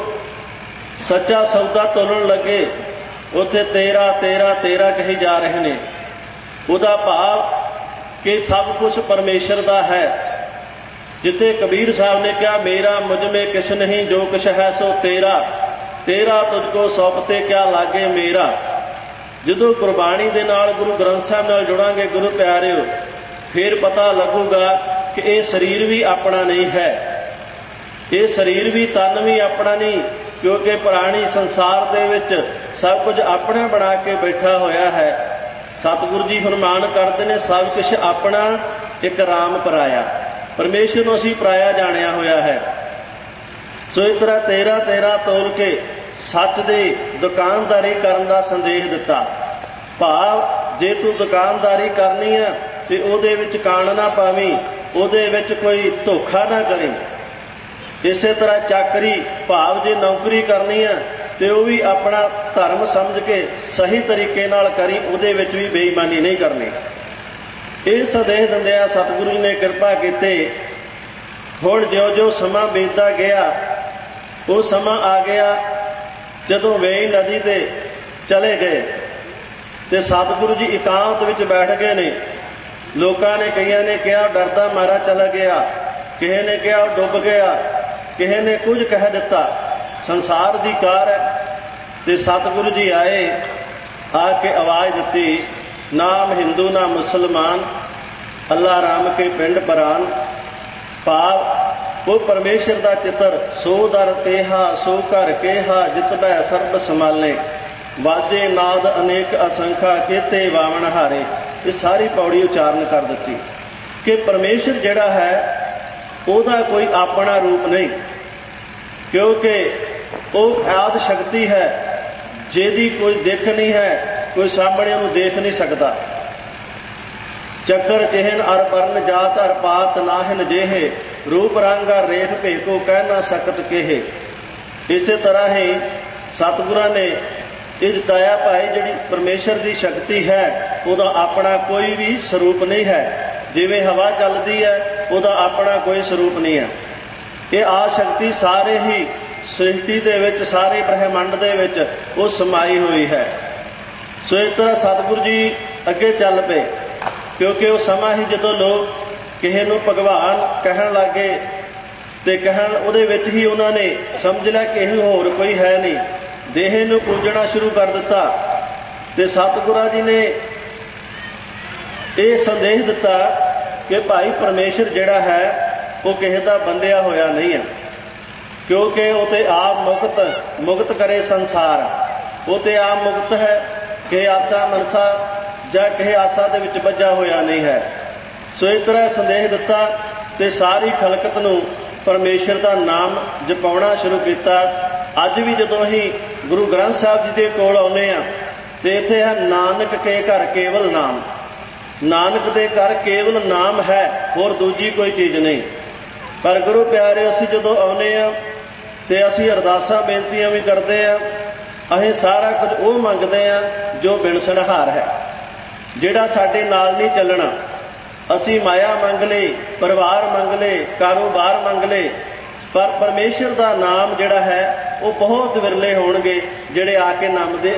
Speaker 5: ਸੱਚਾ ਸੌਦਾ ਤੋਲਣ ਲੱਗੇ, ਉੱਥੇ 13 13 13 ਕਹੀ ਜਾ ਰਹੇ ਨੇ। ਉਹਦਾ ਭਾਵ ਕਿ ਸਭ ਕੁਝ ਪਰਮੇਸ਼ਰ ਦਾ ਹੈ। ਜਿੱਥੇ ਕਬੀਰ ਸਾਹਿਬ ਨੇ ਕਿਹਾ, ਮੇਰਾ ਮੁਝ ਮੇ ਕਿਛ ਨਹੀਂ, ਜੋ ਕੁਛ ਹੈ ਸੋ ਤੇਰਾ। ਤੇਰਾ ਤੁਝ ਕੋ ਸੌਂਪਤੇ ਕਿਆ ਲਾਗੇ ਮੇਰਾ। ਜਦੋਂ ਕੁਰਬਾਨੀ ਦੇ ਨਾਲ ਗੁਰੂ ਗ੍ਰੰਥ ਸਾਹਿਬ ਨਾਲ ਜੁੜਾਂਗੇ ਗੁਰੂ ਪਿਆਰਿਓ, ਫਿਰ ਪਤਾ ਲੱਗੂਗਾ ਕਿ ਇਹ ਸਰੀਰ ਵੀ ਆਪਣਾ ਨਹੀਂ ਹੈ। ਇਹ ਸਰੀਰ ਵੀ ਤਨ ਵੀ ਆਪਣਾ ਨਹੀਂ, ਕਿਉਂਕਿ ਪ੍ਰਾਣੀ ਸੰਸਾਰ ਦੇ ਵਿੱਚ ਸਭ ਕੁਝ ਆਪਣਾ ਬਣਾ ਕੇ ਬੈਠਾ ਹੋਇਆ ਹੈ। ਸਤਿਗੁਰੂ ਜੀ ਫਰਮਾਨ ਕਰਦੇ ਨੇ, ਸਭ ਕੁਝ ਆਪਣਾ ਇੱਕ ਰਾਮ ਪਰਾਇਆ। ਪਰਮੇਸ਼ਰ ਨੂੰ ਅਸੀਂ ਪਰਾਇਆ ਜਾਣਿਆ ਹੋਇਆ ਹੈ। ਸੋ ਇਸ ਤਰ੍ਹਾਂ ਤੇਰਾ ਤੇਰਾ ਤੋਲ ਕੇ ਸੱਚ ਦੇ ਦੁਕਾਨਦਾਰੀ ਕਰਨ ਦਾ ਸੰਦੇਸ਼ ਦਿੱਤਾ। ਭਾਵ ਜੇ ਤੂੰ ਦੁਕਾਨਦਾਰੀ ਕਰਨੀ ਹੈ ਤੇ ਉਹਦੇ ਵਿੱਚ ਕਾਣ ਨਾ ਪਾਵੀਂ, ਉਹਦੇ ਵਿੱਚ ਕੋਈ ਧੋਖਾ ਨਾ ਕਰੀਂ। ਇਸੇ ਤਰ੍ਹਾਂ ਚਾਕਰੀ, ਭਾਵ ਜੇ ਨੌਕਰੀ ਕਰਨੀ ਹੈ ਤੇ ਉਹ ਵੀ ਆਪਣਾ ਧਰਮ ਸਮਝ ਕੇ ਸਹੀ ਤਰੀਕੇ ਨਾਲ ਕਰੀ, ਉਹਦੇ ਵਿੱਚ ਵੀ ਬੇਈਮਾਨੀ ਨਹੀਂ ਕਰਨੀ। ਇਹ ਸੰਦੇਸ਼ ਦਿੰਦਿਆਂ ਸਤਿਗੁਰੂ ਜੀ ਨੇ ਕਿਰਪਾ ਕੀਤੀ। ਹੁਣ ਜਿਉਂ-ਜਿਉਂ ਸਮਾਂ ਬੀਤਦਾ ਗਿਆ, ਉਹ ਸਮਾਂ ਆ ਗਿਆ ਜਦੋਂ ਵੇਈ ਨਦੀ ਤੇ ਚਲੇ ਗਏ ਤੇ ਸਤਿਗੁਰੂ ਜੀ ਇਕਾਂਤ ਵਿੱਚ ਬੈਠ ਗਏ ਨੇ। ਲੋਕਾਂ ਨੇ ਕਈਆਂ ਨੇ ਕਿਹਾ, ਡਰਦਾ ਮਾਰਾ ਚਲਾ ਗਿਆ। ਕਿਸੇ ਨੇ ਕਿਹਾ, ਉਹ ਡੁੱਬ ਗਿਆ। ਕਿਸੇ ਨੇ ਕੁਝ ਕਹਿ ਦਿੱਤਾ। ਸੰਸਾਰ ਦੀ ਕਾਰ ਹੈ ਤੇ ਸਤਿਗੁਰੂ ਜੀ ਆਏ, ਆ ਕੇ ਆਵਾਜ਼ ਦਿੱਤੀ। ਨਾਮ ਹਿੰਦੂ, ਨਾ ਮੁਸਲਮਾਨ, ਅੱਲਾ ਰਾਮ ਕੇ ਪਿੰਡ ਪਰਾਨ, ਭਾਵ ਉਹ ਪਰਮੇਸ਼ਰ ਦਾ ਚਿੱਤਰ, ਸੋ ਦਰ ਤੇਹਾ, ਸੋ ਘਰ ਕੇਹਾ, ਜਿਤ ਬੈ ਸਰਬ ਸਮਾਲੇ ਵਾਜੇ ਨਾਦ ਅਨੇਕ ਅਸੰਖਾ ਕੇਤੇ ਵਾਵਣ ਹਾਰੇ। ਇਹ ਸਾਰੀ ਪੌੜੀ ਉਚਾਰਨ ਕਰ ਦਿੱਤੀ। ਕਿ ਪਰਮੇਸ਼ਰ ਜਿਹੜਾ ਹੈ, ਉਹਦਾ ਕੋਈ ਆਪਣਾ ਰੂਪ ਨਹੀਂ, ਕਿਉਂਕਿ ਉਹ ਆਦ ਸ਼ਕਤੀ ਹੈ, ਜਿਹਦੀ ਕੋਈ ਦਿੱਖ ਨਹੀਂ ਹੈ ਕੋਈ ਸਾਹਮਣੇ ਉਹਨੂੰ ਦੇਖ ਨਹੀਂ ਸਕਦਾ। ਚੱਕਰ ਚਿਹਨ ਅਰ ਪਰਨ ਜਾਤ ਅਰ ਪਾਤ ਨਾਹਿਨ ਜਿਹੇ, ਰੂਪ ਰੰਗਾ ਰੇਖ ਭੇਕੋ ਕਹਿ ਨਾ ਸਕਤ ਕਿਹੇ। ਇਸੇ ਤਰ੍ਹਾਂ ਹੀ ਸਤਿਗੁਰਾਂ ਨੇ ਇਹ ਜਤਾਇਆ ਭਾਈ ਜਿਹੜੀ ਪਰਮੇਸ਼ਰ ਦੀ ਸ਼ਕਤੀ ਹੈ, ਉਹਦਾ ਆਪਣਾ ਕੋਈ ਵੀ ਸਰੂਪ ਨਹੀਂ ਹੈ। ਜਿਵੇਂ ਹਵਾ ਚੱਲਦੀ ਹੈ, ਉਹਦਾ ਆਪਣਾ ਕੋਈ ਸਰੂਪ ਨਹੀਂ ਹੈ। ਇਹ ਆ ਸ਼ਕਤੀ ਸਾਰੇ ਹੀ ਸ੍ਰਿਸ਼ਟੀ ਦੇ ਵਿੱਚ, ਸਾਰੇ ਬ੍ਰਹਿਮੰਡ ਦੇ ਵਿੱਚ ਉਹ ਸਮਾਈ ਹੋਈ ਹੈ। ਸੋ ਇਸ ਤਰ੍ਹਾਂ ਸਤਿਗੁਰੂ ਜੀ ਅੱਗੇ ਚੱਲ ਪਏ, ਕਿਉਂਕਿ ਉਹ ਸਮਾਂ ਹੀ ਜਦੋਂ ਲੋਕ ਕਿਸੇ ਨੂੰ ਭਗਵਾਨ ਕਹਿਣ ਲੱਗੇ ਤੇ ਕਹਿਣ ਉਹਦੇ ਵਿੱਚ ਹੀ ਉਹਨਾਂ ਨੇ ਸਮਝ ਲਿਆ ਕਿ ਇਹ ਹੋਰ ਕੋਈ ਹੈ ਨਹੀਂ। ਦੇਹ ਨੂੰ ਪੂਜਣਾ ਸ਼ੁਰੂ ਕਰ ਦਿੱਤਾ ਤੇ ਸਤਿਗੁਰਾਂ ਜੀ ਨੇ ਇਹ ਸੰਦੇਸ਼ ਦਿੱਤਾ ਕਿ ਭਾਈ ਪਰਮੇਸ਼ਰ ਜਿਹੜਾ ਹੈ, ਉਹ ਕਿਸੇ ਦਾ ਬੰਦਿਆ ਹੋਇਆ ਨਹੀਂ ਹੈ। ਕਿਉਂਕਿ ਉਹ ਤੇ ਆਪ ਮੁਕਤ ਮੁਕਤ ਕਰੇ ਸੰਸਾਰ। ਉਹ ਤੇ ਆਪ ਮੁਕਤ ਹੈ ਕਿ ਆਸਾ ਮਨਸਾ ਜਾਂ ਕਿਸੇ ਆਸਾ ਦੇ ਵਿੱਚ ਵੱਜਾ ਹੋਇਆ ਨਹੀਂ ਹੈ। ਸੋ ਇਸ ਤਰ੍ਹਾਂ ਸੰਦੇਸ਼ ਦਿੱਤਾ ਤੇ ਸਾਰੀ ਖਲਕਤ ਨੂੰ ਪਰਮੇਸ਼ਰ ਦਾ ਨਾਮ ਜਪਾਉਣਾ ਸ਼ੁਰੂ ਕੀਤਾ। ਅੱਜ ਵੀ ਜਦੋਂ ਅਸੀਂ ਗੁਰੂ ਗ੍ਰੰਥ ਸਾਹਿਬ ਜੀ ਦੇ ਕੋਲ ਆਉਨੇ ਆ ਤੇ ਇੱਥੇ ਹੈ ਨਾਨਕ ਕੇ ਘਰ ਕੇਵਲ ਨਾਮ। ਨਾਨਕ ਦੇ ਘਰ ਕੇਵਲ ਨਾਮ ਹੈ, ਹੋਰ ਦੂਜੀ ਕੋਈ ਚੀਜ਼ ਨਹੀਂ। ਪਰ ਗੁਰੂ ਪਿਆਰੇ, ਅਸੀਂ ਜਦੋਂ ਆਉਨੇ ਆ ਤੇ ਅਸੀਂ ਅਰਦਾਸਾਂ, ਬੇਨਤੀਆਂ ਵੀ ਕਰਦੇ ਆ ਅਸੀਂ ਸਾਰਾ ਕੁਝ ਉਹ ਮੰਗਦੇ ਆ ਜੋ ਬਿਨਸਣਹਾਰ ਹੈ। ਜਿਹੜਾ ਸਾਡੇ ਨਾਲ ਨਹੀਂ ਚੱਲਣਾ, ਅਸੀਂ ਮਾਇਆ ਮੰਗ ਲਈ, ਪਰਿਵਾਰ ਮੰਗ ਲਈ ਕਾਰੋਬਾਰ ਮੰਗ ਲਈ ਪਰ ਪਰਮੇਸ਼ਰ ਦਾ ਨਾਮ ਜਿਹੜਾ ਹੈ, ਉਹ ਬਹੁਤ ਵਿਰਲੇ ਹੋਣਗੇ ਜਿਹੜੇ ਆ ਕੇ ਨਾਮ ਦੇ